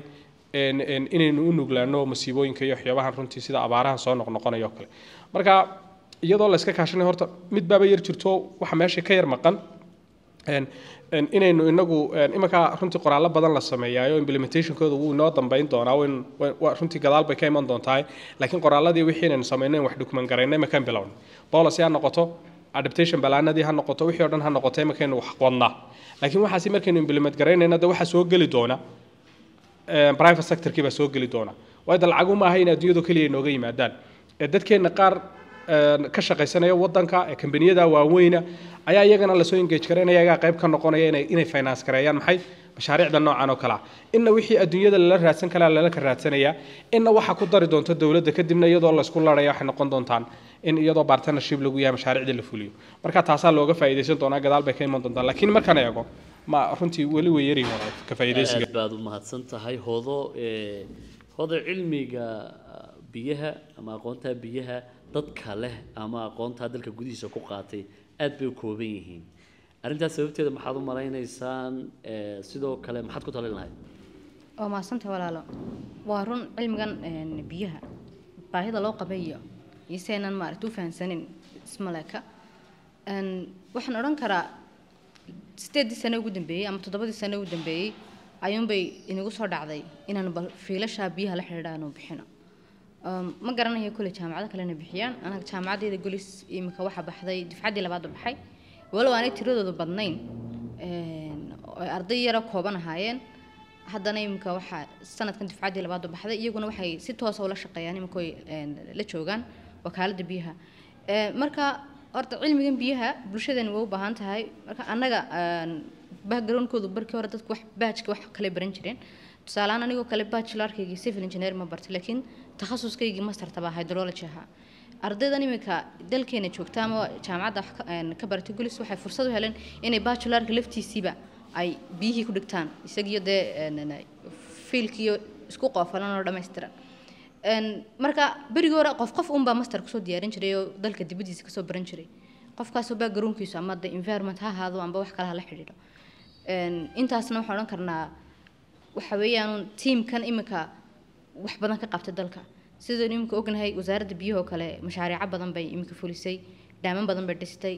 S5: inaynu u nuglaano masiibooyinka iyo waxyaabahan runtii sida abaarahan soo noqnoqonayo oo kale marka iyadoo la iska kaashanayo horta mid baaba yar jirto waxa meesha ka yar maqan inaynu inagu een, imanka runtii qoraallo badan la sameeyaayo implementationkooda wuu inoo dambeyn doonaa runtii gadaal bay ka iman doontaa laakiin qoraalladii wixii inaynu sameynay wax dukuman garaynay makaan bilown policy ha noqoto adaptation balaanadii ha noqoto wixii oo dhan ha noqoto imankaynu wax wadnaa laakiin waxaasi markaynu implement garaynayna de waxaa soo geli doona private sectorkii baa soo geli doona waayo de lacagu maaha in adduunyadu keliya inooga yimaadaan ee dadkeenna qaar ka shaqaysanaya wadanka ee kambaniyada waaweyna ayaa iyagana lasoo engage garaynaya iyagaa qayb ka noqonaya inay finance gareeyaan maxay mashaariicda noocan oo kale ah. Inna wixii adduunyada lala raadsan kalaa lala ka raadsanayaa inna waxa ku dari doonta dowladda kadibna iyadoo laysku laraya waxay noqon doontaan in iyadoo partnership lagu yahay mashaariicda la fuliyo. Marka taasaa looga faa'iidaysan doonaa gadaal bay ka iman doontaa laakiin markaan eego ma runtii weli way yari ka faa'iidaysiga.
S2: Aad baad u mahadsan tahay hodo ee hodo cilmiga ah, biyaha ama aqoonta biyaha dadka leh ama aqoonta dalka gudihiisa ku qaatay. Aad bay u kooban yihiin arrintaas sababteeda maxaad u malaynaysaan sidoo kale maxaad ku talin lahayd
S6: waa mahadsantay walaalo. Waa run cilmigan biyaha. Baahida loo qabay iyo si aynan maaragta u fahansanin ismaleka waxaan odhan karaa sideedii sano ugu dambeeyey ama toddobadii sano ugu dambeeyey ayuunbay inagu soo dhacday inaanu bal fiilashaa biyaha la xidhiidha aanu bixino. Ma garanayo kule jaamacado kalena bixiyaan. Anaga jaamacaddeeda golis imika waxa baxday difcaddii labaad baxay walow aanay tiradoodu badnayn. Ay arday yara kooban ahaayeen. Haddana imika waxaa sanadkan difcaddii labaad baxday iyaguna waxay si toosa ula shaqeeyaan een, la joogaan wakaaladda biyaha. Marka horta cilmigan biyaha bulshadani way u baahan tahay. Marka annaga backgroundkoodu barkii hore dadku wax baajka wax kale baran jireen. Tusaalehaan anigoo kale bachelorkaygii civil engineer ma bartay laakiin takhasuskaygii masterta baa hydrology ahaa ardaydan iminka dalkeena joogta ama jaamacadda ka- baratay gulis waxay fursad u heleen inay bachelorka laftiisiiba ay biyihii ku dhigtaan. Isagiyo dee fiilkiyo isku qoofalan oo dhammaystiran. Marka berigii hore qof qof unbaa master ku soo diyaarin jiray oo dalka dibadiisa ka soo baran jiray. Qofkaasoo backgroundkiisu ama de environment ha ahaado amba wax kale ha xidhiidho. Intaasna waxaan odhan karnaa waxa weeyaan imika wax badan ka qabtay dalka sidaynu imika ognahay wasaaradda biyaha oo kale mashaariico badan bay imika fulisay dhaaman badan bay dhistay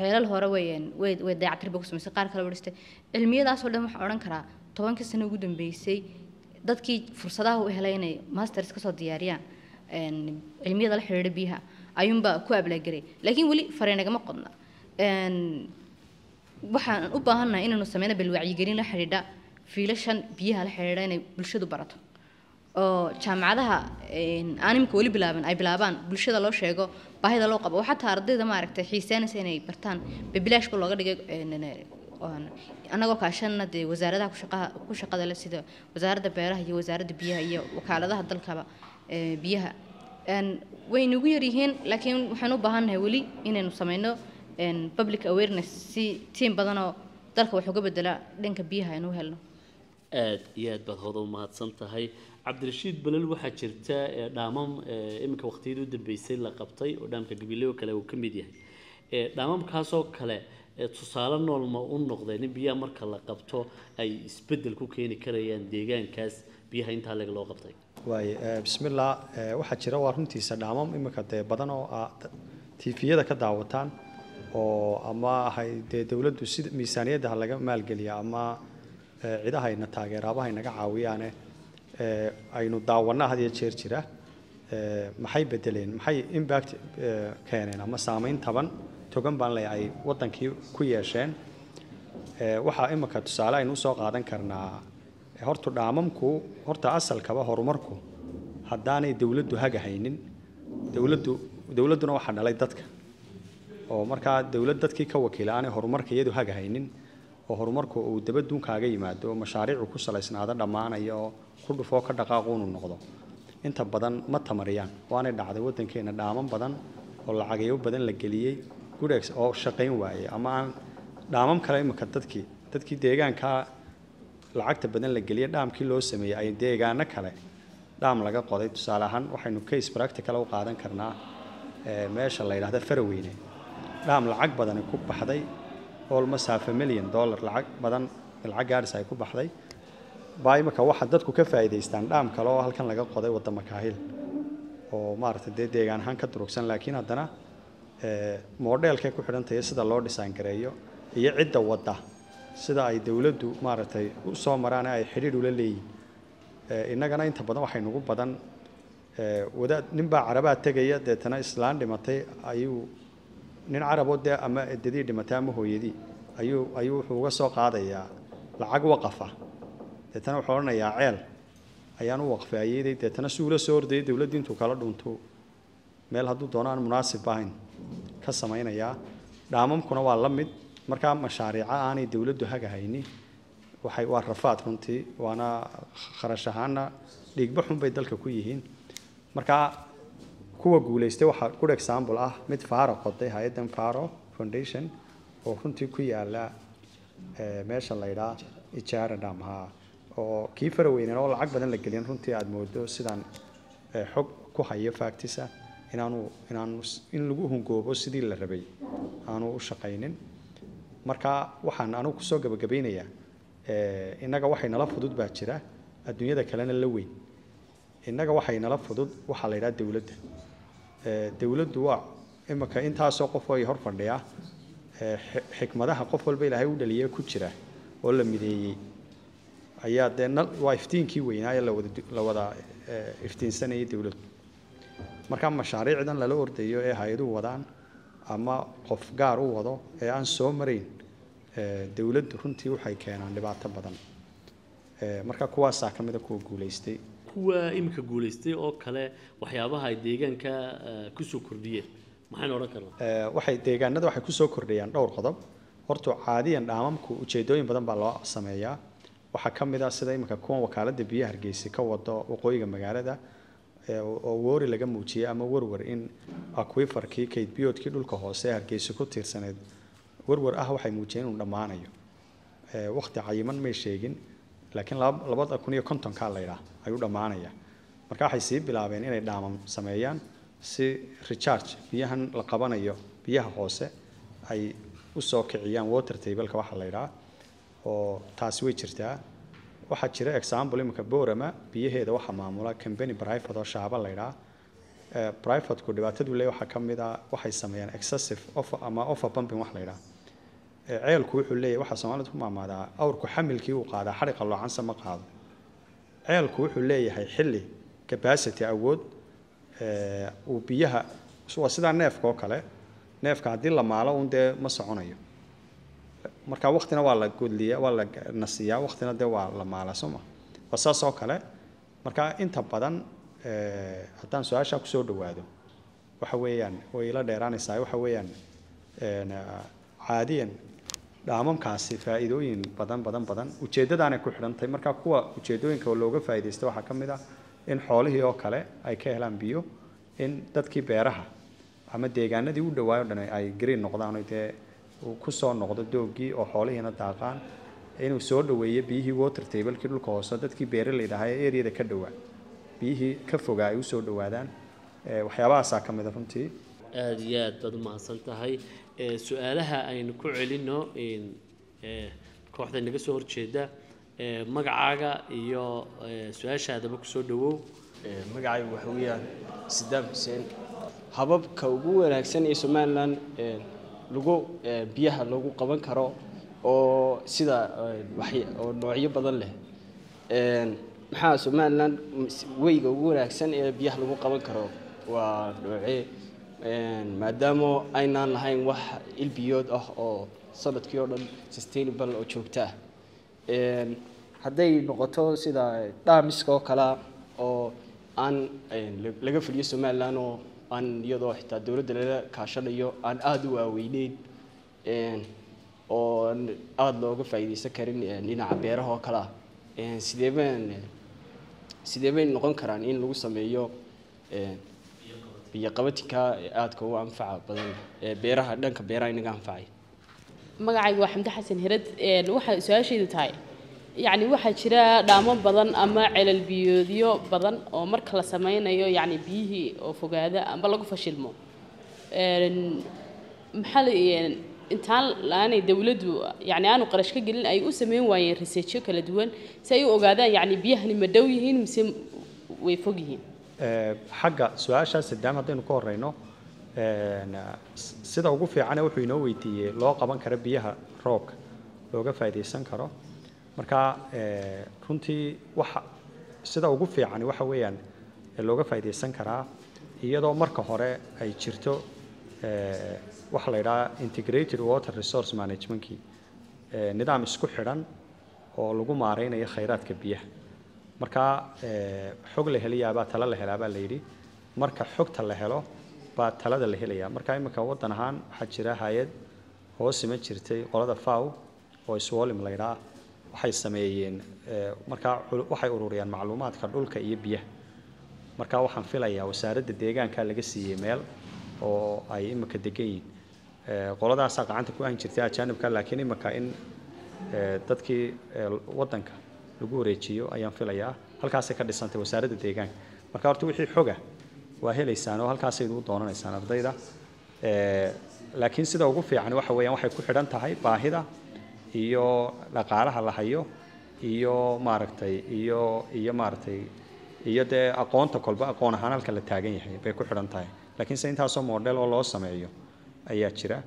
S6: ceelal hore weeyaan way dayactir bay ku samaysay qaar kale way dhistay cilmiyadaasoo dhan waxaan odhan karaa tobankii sano ugu dambeysay dadkii fursadaha u helay inay masters ka soo diyaariyaan cilmiyada la xidhiidha biyaha ayuunbaa ku ablaageray laakiin weli fareenagama qodna. Waxaan u baahannahay inaanu sameyno bal wacyigelin la xidhiidha fiilashan biyaha la xidhiidha inay bulshadu barato oo jaamacadaha aan weli bilaaban ay bilaabaan bulshada loo sheego baahida loo qabo. Oo xataa ardayda maaragtay xiiseynaysa inay bartaan bebilaashka looga dhigay annagoo kaashanna dee wasaaradaha ku shaqada leh sida wasaaradda beeraha iyo wasaaradda biyaha iyo wakaaladaha dalkaba biyaha. Een, way nagu yar yihiin laakiin waxaan u baahannahay weli inaynu sameyno public awareness si tiim badan oo dalka wax uga bedela dhanka biyaha aynu u helno.
S2: Aad iyo aad baad hooda u mahadsan tahay cabdirashiid balal waxaa jirta dhaamam iminka waqtiyadii u dambeysay la qabtay oo dhaamka gabiley oo kale uu ka mid yahay. Dhaamamkaasoo kale tusaale nool ma u noqdeen in biyaha marka la qabto ay isbeddel ku keeni karayaan deegaankaas biyaha intaa leg loo qabtay.
S3: Waaye bismillah eh, waxaa jira waa runtiisa dhaamam imika dee badan oo ah tiifiyada ka daawataan oo ama ahay dee dowladdu sida miisaaniyadda ha laga maalgeliya ama cidahayna taageeraaba haynaga caawiyaane eh, aynu daawana had jeer jira maxay bedeleen maxay impact eh, keeneen ama saameyn taban togan baan le ay wadankii ku yeesheen. Waxaa imika tusaale aynu u soo qaadan karnaa horta dhaamamku horta asalkaba horumarku haddaanay dowladdu hagahaynin dowladdu dowladduna waxaa dhalay dadka. Oo markaa dowlad dadkii ka wakiila aanay horumarka iyadu hagahaynin oo horumarku uu kaaga yimaado mashaariicu ku salaysnaada dhammaanaya oo ku dhufoo ka dhaqaaquunu noqdo. Inta badan ma tamariyaan waanay dhacday waddankeena dhaaman badan oo lacagayo badan la geliyey. Gurex oo shaqayn waayey ama aan dhaamam kale imika dadkii dadkii deegaanka lacagta badan la geliyey dhaamkii loo sameeyey ay deegaano kale dhaam laga qoday. Tusaale ahaan waxaynu case practical u qaadan karnaa meesha la yidhaahda faraweyne dhaam lacag badani ku baxday almost half a million dollar lacag badan lacag gaadhis ay ku baxday baa imika waxa dadku ka faa'iidaystaan dhaam kale oo halkan laga qoday wadda makaahil oo maaragtay dee deegaan ahaan ka durugsan laakiin haddana eh, modelkay ku xidhan tahay sida loo design gareeyo iyo cidda wadda sida ay dowladdu maaragtay u soo maraan ee ay xidhiidh ula leeyihiin Eh, innagana inta badan waxay nugu badan eh, wadaad ninbaa carabaa tegaya deetana islaan dhimatay ayuu nin caraboo dee ama edadii dhimatay ama hooyadii ayuu ayuu wuxuu uga soo qaadayaa lacag waqafa deetana wuxuu odhanayaa ceel ayaan u waqfay deetana si soo ordayay dowladdii intuu kala dhunto meel hadduu doono aan munaasib ahayn ka samaynayaa. Dhaamamkuna waa la mid. Markaa mashaariica aanay dowladdu hagahayni waxay waa rafaad runtii waana kharash ahaana dhiigba xun bay dalka ku yihiin. Markaa kuwa guulaystay waxaa good example ah mid faaro qoday hay'addan faro foundation oo runtii ku yaalla meesha la yidhaa ijaara dhamha oo kii faraweynen oo lacag badan la gelin runtii aada moodo sidaan eh, xog ku hayo faagtisa inaanu inaanu in lagu hungoobo sidii la rabay aanu u shaqaynin. Marka waxaan anigu ku soo gabagabeynayaa eh, innaga waxay nala fudud baa jira adduunyada kalena la weyn. Innaga waxay nala fudud waxaa la yidhaha dowladda. Eh, dowladdu waa imika intaasoo qof oo hor fadhiya xi- xikmadaha qof walba ilaahay u dhaliyay ku jira oo la mideeyey ayaa dee waa iftiinkii weynaa ee la wada du- la wada eh, iftiinsanayay dowladdu marka mashaariicdan lala ordayo ee hay'aduhu wadaan ama qof gaar u wado ee aan soo marayn eh, dowladdu runtii waxay keenaan dhibaato badan. Eh, marka kuwaasaa ka mid a kuwa guulaystay.
S2: Kuwa iminka guulaystay oo kale waxyaabaha ay deegaanka ku soo kordhiyeen. Maxaynu odhan karnaa
S3: waxay deegaanada waxay ku soo kordhayaan dhowr qodob. Horta caadiyan dhaamamku ujeedooyin badan baa loo sameeyaa waxaa ka mid ah sida imika kuwan wakaalada biyaha hargeysa ka wado waqooyiga magaalada oo woori laga muujiyey ama warwar in aquiferkii kayd biyoodkii dhulka hoose ee hargeysa ku tiirsaneed warwar ah waxay muujiyeen inuu dhammaanayo. Waqti cayiman may sheegin laakiin laba- labada kun iyo kontonkaa la yidhaah ayuu dhammaanaya marka waxay sii bilaabeen inay dhaamam sameeyaan si recharge biyahan la qabanayo biyaha hoose ay u soo kiciyaan water tableka waxa la yidhaah oo taasi way jirtaa. Waxaa jira example imika borama biyaheeda waxaa maamula company private oo shaaba la yidhaah Ee, privateku dhibaatadu le waxaa ka mid ah waxay sameeyaan excessive offer ama offer pumping wax la yidhaah Ee, ceelku wuxuu leeyahay waxaa soomaalidu ku maamaadaa awrku xamilkii uu qaadaa xariqa loocansa ma qaado. Ceelku wuxuu leeyahay xilli capacity awood uu biyaha waa sidaa neefka oo kale neefka haddii la maalo un dee ma soconayo marka waqtina waa la godliyaa waa la nasiyaa waqtina dee waa la maalaa soo ma waa saas kale marka inta badan ee, haddaan su'aashaa ku soo dhawaado waxa weeyaan way ila dheeraanaysaa waxa weeyaan ah, caadiyan dhaamamkaasi faa'iidooyin badan badan badan ujeeddadaanay ku xidhan tahay marka kuwa ujeeddooyinka looga faa'iidaysta waxaa ka mid ah in xoolihii oo kale ay ka helaan biyo in dadkii beeraha ama deegaanadii u dhawaayo dhan ay green noqdaan dee uu ku soo noqdo doogii oo xoolihiina daaqaan inuu soo dhaweeyo biyihii water tablekii dhulka hoose. Dadkii beeraleyda ahaa ee areada ka dhawaa biyihii ka fogaa ay u soo dhawaadaan Ee, waxyaabahaasaa ka mid a runtii.
S2: Aada iyo aad baad umahadsan tahay. Ee, su'aalaha aynu ku celino in, ee, kooxda inaga soo horjeeda ee, magacaaga iyo ee, su'aashaadaba ku soo dhawow
S9: Ee, magacaygu waxa weeyaan sidaam xuseen hababka ugu wanaagsan ee somalilan ee, lagu ee, biyaha lagu qaban karo oo sida waxy- oo noocyo badan leh. Een, maxaa somalilan weyga ugu wanaagsan ee biyaha lagu qaban karo waa noocee? Maadaama aynaan lahayn wax ilbiyood ah oo sannadkii oo dhan sustainable oo joogto ah. Hadday noqoto sida dhaamiska oo kale oo aan laga fuliyo somalilan oo aan iyadoo xitaa dowladda lala kaashanayo aan aada u waaweyneyn oo aada looga faa'iidaysan karin dhinaca beeraha oo kale ah. Sidee bay noqon karaan in lagu sameeyo een, biyo qabatinka ee aadka u anfaca badan ee beeraha dhanka beeraha inaga anfacay?
S7: Magacaygu waa xamdi xasan hirad een, waxay su'aashaydu tahay يعني واحد شراء دام بدن أما على البيوديو بدن أو مر كل سمين أيو يعني بيه أو فوق هذا أم بلقوا فشلمو محل يعني إنت هال أنا دولدو يعني أنا قرش كجل أي أسمين وين رسيتش كلا دول سايو أو هذا يعني بيه
S3: هني مدوي هين مسم ويفوقهين إيه، حقا سؤال سدام دين كورينو. إيه، سيدا وقفي عنا وحينو ويتي لوقا كربيها روك. لوقا فايدي سنكرو marka ee, runtii waxa sida ugu fiicani waxa weeyaan ee looga faa'iidaysan karaa iyadoo marka hore ay jirto ee, waxa la yidhaha integrated water resource managementkii ee, nidaam isku xidhan oo lagu maareynayo khayraadka biyaha. Marka xog la helayaabaa talo la helaa baa la yidhi. Marka xogta la helo baa talada la helayaa. Marka imika waddan ahaan waxaa jira hay'ad hoos ima jirtay qolada faw oo iswolim la yidhaa waxay sameeyeen ee, markaa waxay ururiyaan macluumaadka dhulka iyo biyaha. Marka waxaan filayaa wasaaradda deegaanka laga siiyey meel oo ay imika degan yihiin Ee, qoladaasaa gacanta ku ahan jirtay ajaanibka laakiin imika in ee, dadkii ee, waddanka lagu wareejiyo ayaan filayaa. Halkaasay ka dhisantay wasaaradda deegaanka. Marka horta wixii xoga waa helaysaan oo halkaasaydu u doonanaysaan ardayda. Laakiin sida ugu fiican waxa weeyaan waxay ku xidhan tahay baahida iyo dhaqaalaha la hayo iyo maaragtay iyo iyo maaragtay iyo dee aqoonta kolba aqoon ahaan halka la taagan yahay bay ku xidhan tahay. Laakiin intaasoo model oo loo sameeyo ayaa jira.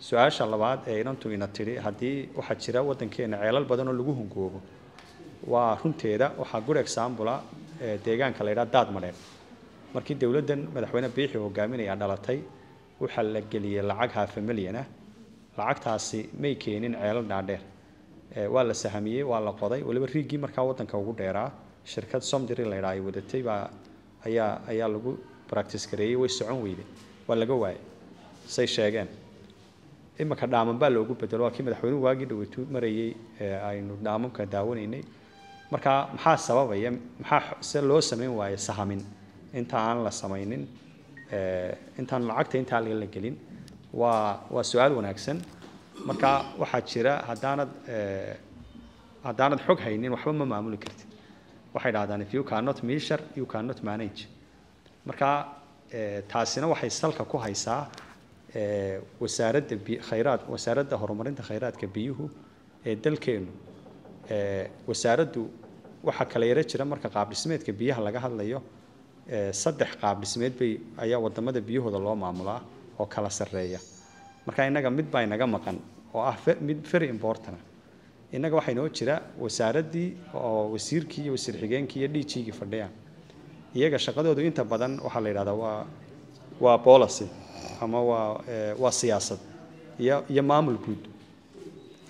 S3: Su'aasha labaad ee inantu ina tidhi haddii waxaa jira waddankeena ceelal badan oo lagu hungoobo waa runteeda waxaa good ee deegaanka la yidhaha daad madheer markii dowladdan madaxweyne biixi hogaaminaya dhalatay waxaa la geliyey lacag million ah lacagtaasi may keenin ceelal dhaadheer Ee, waa la sahamiyey waa la qoday waliba riigii markaa waddanka ugu dheeraa shirkad somdiri la yidhaha ay wadatay baa ayaa ayaa lagu practice gareeyey way socon weyday waa laga waayay say sheegeen imika dhaaman baa loogu bedelo waa kii madaxweynuhu waagii dhaweytu marayey aynu dhaamamka daawanaynay marka maxaa sababaya maxaa se loo samayn waaye sahamin inta aan la samaynin intaan lacagta intaa la gelin waa waa su-aal wanaagsan marka waxaa jira haddaanad haddaanad xog haynin waxba ma maamuli kartid waxay dhahdaan if you cannot measure you cannot manage marka taasina waxay salka ku haysaa wasaaradda khayraad wasaaradda horumarinta khayraadka biyuhu ee dalkeenu ee, wasaaraddu waxaa kala yaro jira marka qaab dhismeedka biyaha laga hadlayo saddex qaab dhismeed bay ayaa wadamada biyahooda loo maamulaa oo kala sarreeya. Marka innaga mid baa inaga maqan oo ah mid very important ah. innaga waxaa inoo jira wasaaraddii oo wasiirkii iyo wasiir xigeenkii iyo dhiijiigii fadhiyaan. Iyaga shaqadoodu inta badan waxaa la yidhahdaa waa waa policy ama waa ee, waa siyaasad iyo iyo maamul guud.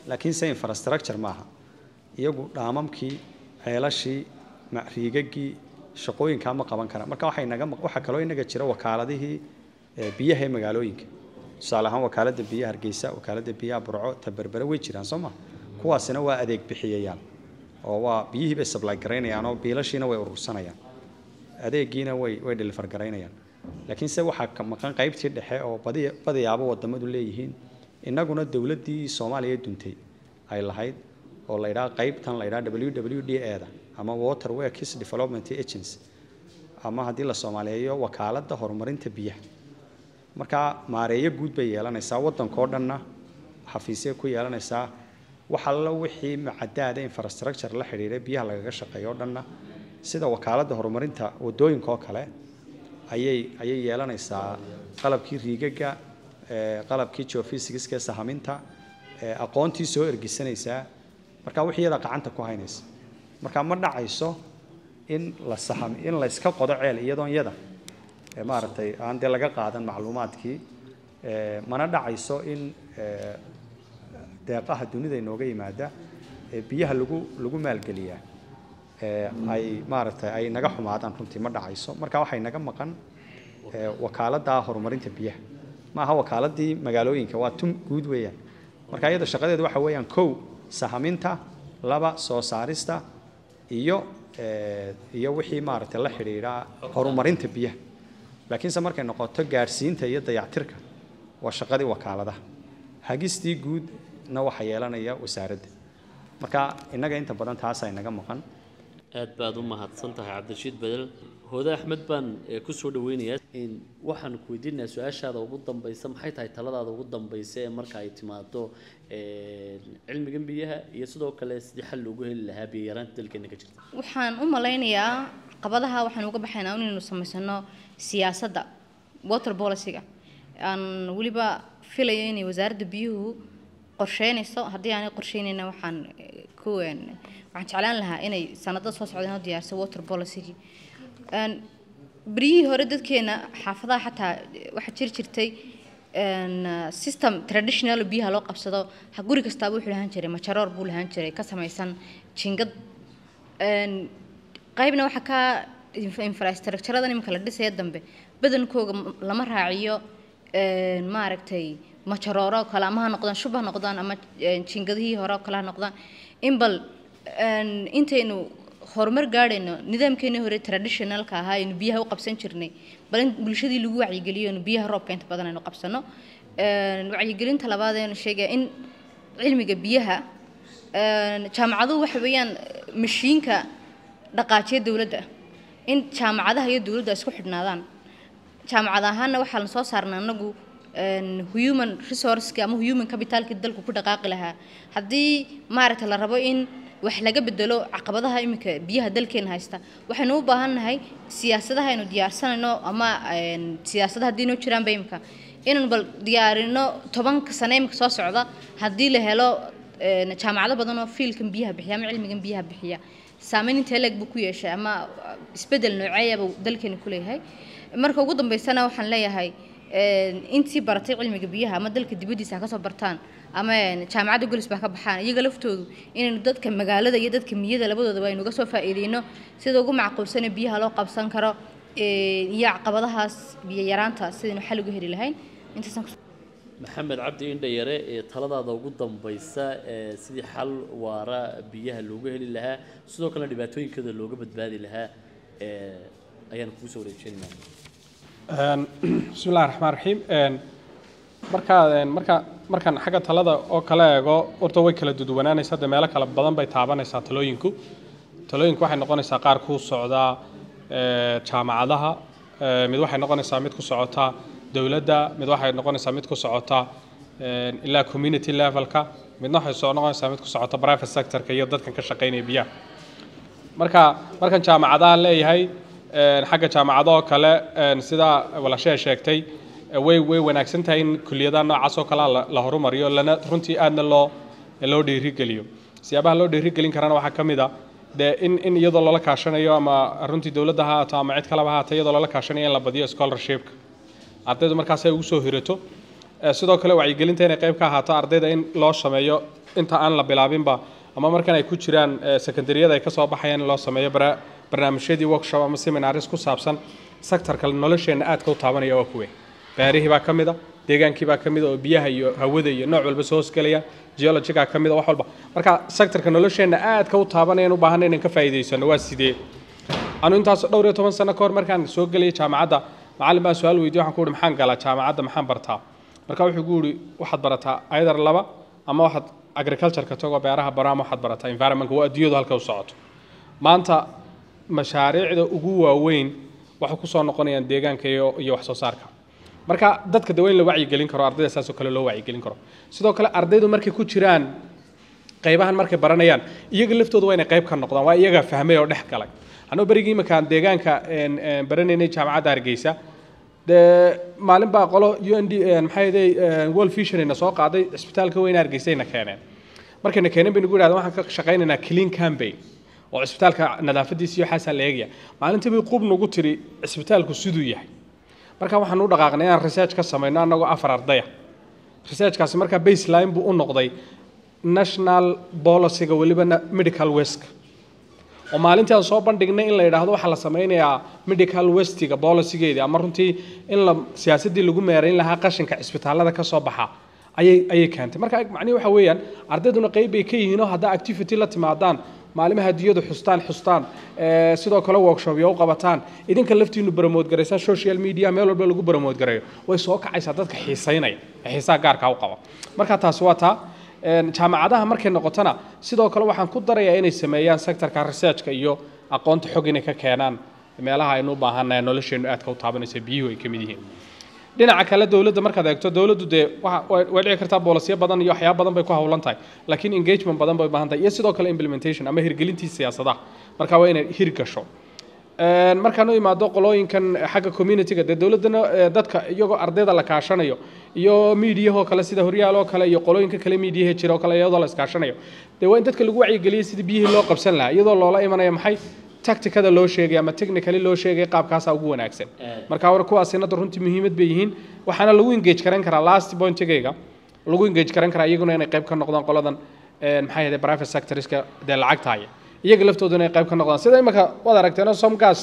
S3: Laakiin se infrastructure maaha iyagu dhaamamkii ceelashii riigagii shaqooyinkaa ma qaban karaan. Marka waxaa kaloo inaga jira wakaaladihii biyaha ee magaalooyinka tusaale ahaan wakaaladda biyaha hargeysa wakaaladda biyaha burco taberbere way jiraan soo ma kuwaasina waa adeeg bixiyayaal oo waa biyihii bay supply garaynayaan oo biilashiina way urursanayaan adeegiina way way deliver garaynayaan laakiin se waxaa ka maqan qaybtii dhexe oo badi badiyaaba wadamadu leeyihiin innaguna dowladdii soomaaliya duntay ay lahayd oo la yidhaha qaybtan la yidhaha w w d e da ama water works development agency ama haddii la soomaaliyeeyo wakaaladda horumarinta biyaha marka maareeyo guud bay yeelanaysaa waddankoo dhanna xafiisya ku yeelanaysaa. Wax allo wixii macadaada infrastructure la xidhiidha biyaha lagaga shaqeeyo oo dhanna sida wakaaladda horumarinta waddooyinka oo kale ayay ayay yeelanaysaa. Qalabkii riigaga qalabkii geophysics-ka sahaminta aqoontii soo ergisanaysaa. Marka wixii iyada gacanta ku haynaysa. Marka ma dhacayso in la saham in la iska qodo ceel iyadoon yada maaragtay aan dee laga qaadan macluumaadkii mana dhacayso in ee, deeqaha dunida inooga yimaada biyaha lagu lagu maalgeliyaa. Ay maaragtay ay naga xumaadaan runtii ma dhacayso. Marka waxay naga maqan wakaaladda horumarinta biyaha. Ma aha wakaaladii magaalooyinka waa tun guud weeyaan. Marka iyada shaqadeedu waxa weeyaan kow sahaminta laba soo saarista iyo iyo wixii maaragtay la xidhiidha horumarinta biyaha laakiinse markay noqoto gaadhsiinta iyo dayactirka waa shaqadii wakaaladaha hagistii guudna waxaa yeelanaya wasaaradda. Marka innaga inta badan taasaa inaga maqan.
S2: Aad baad u mahadsan tahay cabdirashiid bedel. Hooda axmed baan eh, ku soo dhaweynayaa in waxaan ku weydiinayaa su'aashaada ugu dambaysa maxay tahay taladaada ugu dambaysa ee marka ay timaado eh, cilmigan biyaha iyo sidoo kale sidii xal loogu heli lahaa biyo yaraanta dalkeena ka jirta?
S6: Waxaan u malaynayaa qabadaha waxaan uga baxaynaa inaynu samaysano siyaasadda water policy-ga. Aan weliba filayo inay wasaaradda biyuhu qorsheynayso haddii aanay qorsheynayna waxaan eh, ku een, waxaan jeclaan lahaa inay sanadada soo socda inoo diyaarso water policy-gii beryihii hore dadkeena xaafadaha xataa eh, waxaa jiri jirtay eh, system traditional oo biyaha loo qabsado. Ha guri kastaaba wuxuu lahaan jiray majaroor buu lahaan jiray ka samaysan jingad. Qaybna waxaa ka inf- infrastructure-adan iminka la dhisaya dambe. Badankooga lama raaciyo maaragtay majarooro oo kale ama ha noqdaan shub ha noqdaan ama jingadihii hore oo kale ha noqdaan. In bal intaynu horumar gaadhayno nidaamkeenii hore traditionalka ahaa aynu biyaha u qabsan jirnay. Bal in bulshadii lagu wacyigeliyo inu biyaha roobka inta badan aynu qabsano. Wacyigelinta labaad aynu sheegaya in cilmiga biyaha jaamacaduhu waxa weeyaan mashiinka dhaqaajiya dowladda in jaamacadaha iyo dowladda isku xidhnaadaan. Jaamacad ahaana waxaa soo saarnaa anagu human resourceki ama human capitalki dalku ku dhaqaaqi lahaa. Haddii maaragta la rabo in wax laga bedelo caqabadaha iminka biyaha dalkeena haysta waxaynu u baahan nahay siyaasadaha aynu diyaarsanayno ama siyaasadaha haddii noo jiraanba iminka. Inaan bal diyaarino tobanka sane iminka soo socda haddii la helo jaamacado badan oo fiilkan biyaha bixiya ama cilmigan biyaha bixiya saameyn leeg buu ku yeeshay ama isbeddel nooceeyaba dalkeena ku leeyahay. Marka ugu dambeysana waxaan leeyahay intii baratay cilmiga biyaha ama dalka dibaddiisa ha ka soo bartaan ama jaamacadda golis baa ka baxaan iyaga laftoodu inaynu dadka magaalada iyo dadka miyada labadoodaba aynu uga soo faa'iideyno sida ugu macquulsane biyaha loo qabsan karo iyo caqabadahaas biyo yaraanta sidaynu xal uga heli lahayn. Intaasaan
S2: maxamed cabdi indhayare ee taladaada ugu dambaysa sidii xal waara biyaha looga heli lahaa sidoo kalena dhibaatooyinkooda looga badbaadi lahaa ayaan kugu soo wareejinaynaa.
S5: Bismi raxmaan raxiim markaa marka markaan xagga talada oo kale eego horta way kala duduwanaanaysaa de meelo kala badan bay taabanaysaa talooyinku. Talooyinku waxay noqonaysaa qaar ku socda ee, jaamacadaha. Mid waxay noqonaysaa mid ku socota dowladda mid waxay noqonaysaa mid ku socota een, ilaa community levelka midna waxay soo noqonaysaa mid ku socota private sectorka iyo dadkan ka shaqaynaya biyaha. Marka markan jaamacadaha leeyahay een, xagga jaamacadoo kale een, sida walashee sheegtay eh, way way wanaagsan tahay in kuliyadaha noocaas oo kale la, horumariyo lana runtii aadna loo loo dhiirigeliyo siyaabaha loo dhiirigelin karana waxaa ka mid a dee in in iyadoo loola kaashanayo ama runtii dowladda ha haato ama cid kaleba ha haato iyadoo loola kaashanayo in la badiyo scholarshipka ardaydu markaas ay ugu soo hirato Eh, sidoo kale wacyigelinta inay qayb ka ahaato ardayda in loo sameeyo inta aan la bilaabinba ama markan ay ku jiraan eh, secondaryada ay ka soo baxayaan in loo sameeyo barnaamijyadii workshop ama seminaries ku saabsan sectorka nolosheenna aadka u taabanaya waa kuwe. Beerihii baa ka mid a deegaankii baa ka mid a oo biyaha iyo hawada iyo nooc walba soo hoosgelaya geologiga ka mid a wax walba. Marka sectorka nolosheenna aadka u taabanaya in u baahan inaan ka faa'iidaysano waa sidee? Anu intaas dhowr iyo toban sano ka hor markaan soo geliyay jaamacadda macallin baan su'aal weydiye waxaan ku uhi maxaan galaa jaamacadda? Maxaan bartaa? Marka wuxuu ku yidhi waxaad barataa either laba ama waxaad agricultureka tagoo beeraha baro ama waxaad barataa environmentka? Waa adduunyadu halka u socoto. Maanta mashaariicda ugu waaweyn waxay ku soo noqonayaan deegaanka iyo wax soo saarka marka dadka in la wacyigelin karo ardayda saas oo kale loo wacyigelin karo. Sidoo kale ardaydu markay ku jiraan qaybahan markay baranayaan iyaga laftooda waa inay qayb ka noqdaan waa iyaga fahmay oo dhex galay. Anuu berigii iminkaan deegaanka baranaynay jaamacadda hargeysa dee maalin baa qolo u n d maxaa yeelay world visionayna soo qaaday cisbitaalka weyn hargeysayna keeneen markayna keeneen bay nagu yidhahdeen waxaan ka shaqaynaynaa clean campaign oo cisbitaalka nadaafadiisa iyo waxaasaa la eegaya maalintii bay qub nagu tiri cisbitaalku siduu yahay marka waxaan u dhaqaaqnay inaan research ka samayno annagoo afar ardaya researchkaasi markaa baseline buu u noqday national policyga weliba medical waste oo maalintii aan soo bandhignay in la yidhaahdo waxaa la sameynayaa medical wastiga policygeedii ama runtii in la siyaasaddii lagu meerayn lahaa qashinka cisbitaallada ka soo baxa ayay ayay keentay. Marka macnihi waxa weeyaan ardayduna qayb bay ka yihiin haddaa activity la timaadaan maalimaha diyadu xustaan xustaan sidoo kale workshopyo u qabataan idinka laftiinu baramood garaysaan social media meel walba lagu baramood garayo way soo kacaysaa dadka xiisaynaya xiisaha gaarka u qaba. Marka taasi waa taa jaamacadaha markay noqotona sidoo kale waxaan ku darayaa inay sameeyaan sectorka researchka iyo aqoonta xog inay ka keenaan. Meelaha aynu u baahannahay nolosheenu aadka u taabanaysa biyuhu ay ka mid yihiin. Dhinaca kale dowladda markaad eegto dowladdu dee way dhici kartaa boolosyo badan iyo waxyaabo badan bay ku hawlan tahay. Laakiin engagement badan bay u baahan tahay iyo sidoo kale implementation ama hirgelintii siyaasadaha. Marka waa inay hirgasho markaan u imaado qolooyinkan xagga communityga dee dowladdana dadka iyagoo ardayda la kaashanayo iyo miidiyahoo kale sida horyaaloo kale iyo qolooyinka kale miidiyaha jira oo kale iyadoo la iskaashanayo dee waa in dadka lagu wacyigeliyey sidii biyihii loo qabsan lahaa iyadoo loola imanaya maxay tacticada loo sheegay ama technically loo sheegay qaabkaasaa ugu wanaagsan marka hore kuwaasina runtii muhiimad bay yihiin waxaana lagu engage karan karaa last pointigayga lagu engage karan karaa iyaguna inay qayb ka noqdaan qoladan maxay ahayd private sectorska dee lacagta haya iyaga laftooda inay qayb ka noqdaan. Sida imika waad aragteen some gas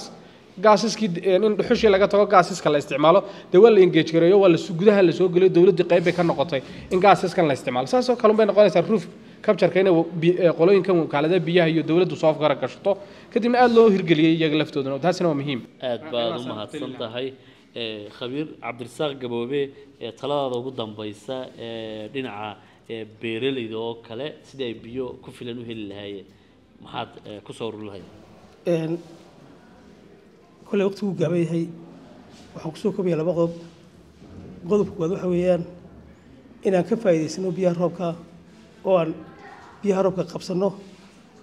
S5: gaasiskii in dhuxushii laga tago gaasiska la isticmaalo dee waa la engage gareeyo waa gudaha la soo geliyo dowladdii qayb bay ka noqotay in gaasiskan la isticmaalo. Saas oo kale bay noqonaysaa roof captureka inay qolooyinkan wakaaladaha biyaha iyo dowladdu soo afgara gashato kadibna aada loo hirgeliyey iyaga laftoodana taasina waa muhiim.
S2: Aad baad u mahadsan tahay khabiir cabdirasaaq gaboobe ee taladaada ugu dambaysa ee dhinaca ee beeralayda oo kale sidii ay biyo ku filan u heli lahaayeen maxaad ee, ku soo ururi lahayd
S4: Een, koley waqtigu gaaban yahay. Waxaan ku soo koobaya laba qodob. Qodobka koowaad waxa weeyaan inaan ka faa'iidaysano biyaha roobka oo aan biyaha roobka qabsanno.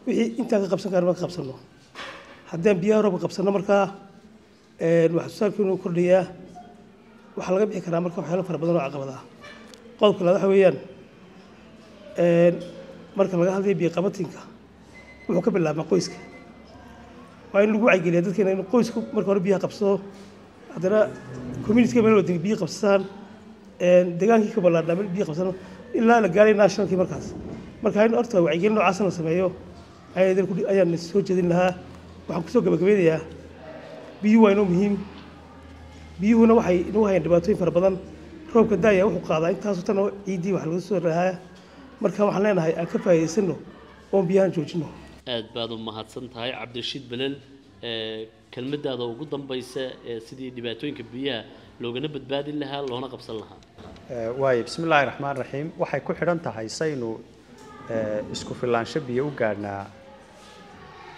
S4: Wixii intaan ka qabsan karna ka qabsanno. Haddaan biyaha roobka qabsanno markaa een, wax soo saarkeenu kordhayaa waxaa laga bixi karaa marka waxyaalo fara badan oo caqabad ah. Qodobka labaad waxa weeyaan marka laga hadlayo biyo qabatinka wuxuu ka bilaabmaa qoyska. Waa in lagu wacyigeliya dadkeena in qoysku marka hore biyaha qabsado. Haddana communityga meel wada biyo qabsadaan degaankii ka ballaadhaa meel biyo qabsano ilaa la gaaray nationalkii markaas. Marka in horta wacyigelin noocaas la sameeyo ayaan soo jeedin lahaa. Waxaan ku soo gabagabeynayaa. Biyuhu waa inoo muhiim biyuhuna waxay inoo hayaan dhibaatooyin fara badan. Roobka daaya wuxuu qaadaa. Intaasoo tan oo ciiddii wax laga soo rahaa marka waxaan leenahay aan ka faa'iidaysano oon biyahan joojino
S2: aad baad u mahadsan tahay. Cabdirashiid belel kelmadaada ugu dambaysa ee sidii dhibaatooyinka biyaha loogana badbaadin lahaa loona qabsan lahaa.
S3: Waayo bismi illaahi raxmaan raxiim waxay ku xidhan tahay saynu isku filaansho biyo u gaadhnaa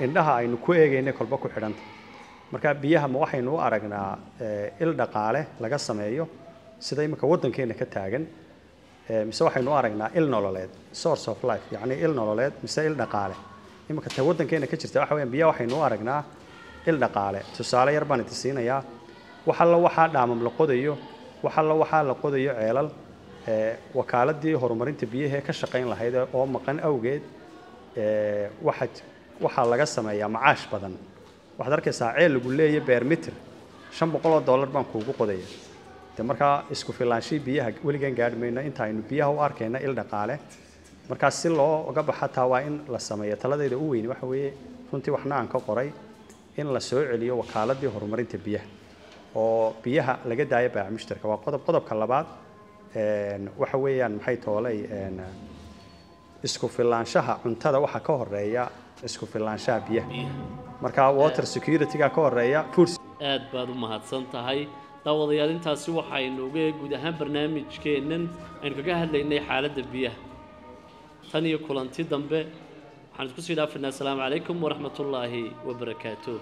S3: indhaha aynu ku eegaynay kolba ku xidhan tahay. Marka biyaha ma waxaynu u aragnaa il dhaqaale laga sameeyo sida imika waddankeena ka taagan mise waxaynu u aragnaa il nololeed source of life yacni il nololeed mise il dhaqaale imika ta waddankeena ka jirta waxa biyaha waxaynu u aragnaa il dhaqaale. Tusaale yar baan idin siinayaa. Waxaa dhaamam la qodayo wax alla waxaa la qodayo ceelal ee, wakaaladii horumarinta biyaha ee ka shaqayn lahayd oo maqan awgeed ee, waxa waxaa laga sameeyaa macaash badan. Waxaad arkaysaa ceel lagu leeya beer mitir. Shan boqol oo dollar baan kuugu qodaya de markaa isku filaanshii biyaha weligan gaadhi mayno inta aynu biyaha u arkayna il dhaqaale markaa si loo uga baxa taa waa in la sameeyo. Taladayda u weyn waxa weeye runtii waxna aan ka qoray in la soo celiyo wakaaladii horumarinta biyaha oo biyaha laga daayo baac mushtarka. Waa qodob qodobka labaad waxa weeyaan maxay toolay isku filaanshaha cuntada waxaa ka horreeya isku filaanshaha biyaha. Marka water security-ga ka horreeya food
S2: aad baad u mahadsan tahay. Daawadayaal intaasi waxaynu uga guud ahaan barnaamijkeennan aynu kaga hadlaynay xaaladda biyaha tan iyo kulanti dambe waxaan isku sii dhaafinaa asalaamu calaykum waraxmatullaahi wabarakaatuh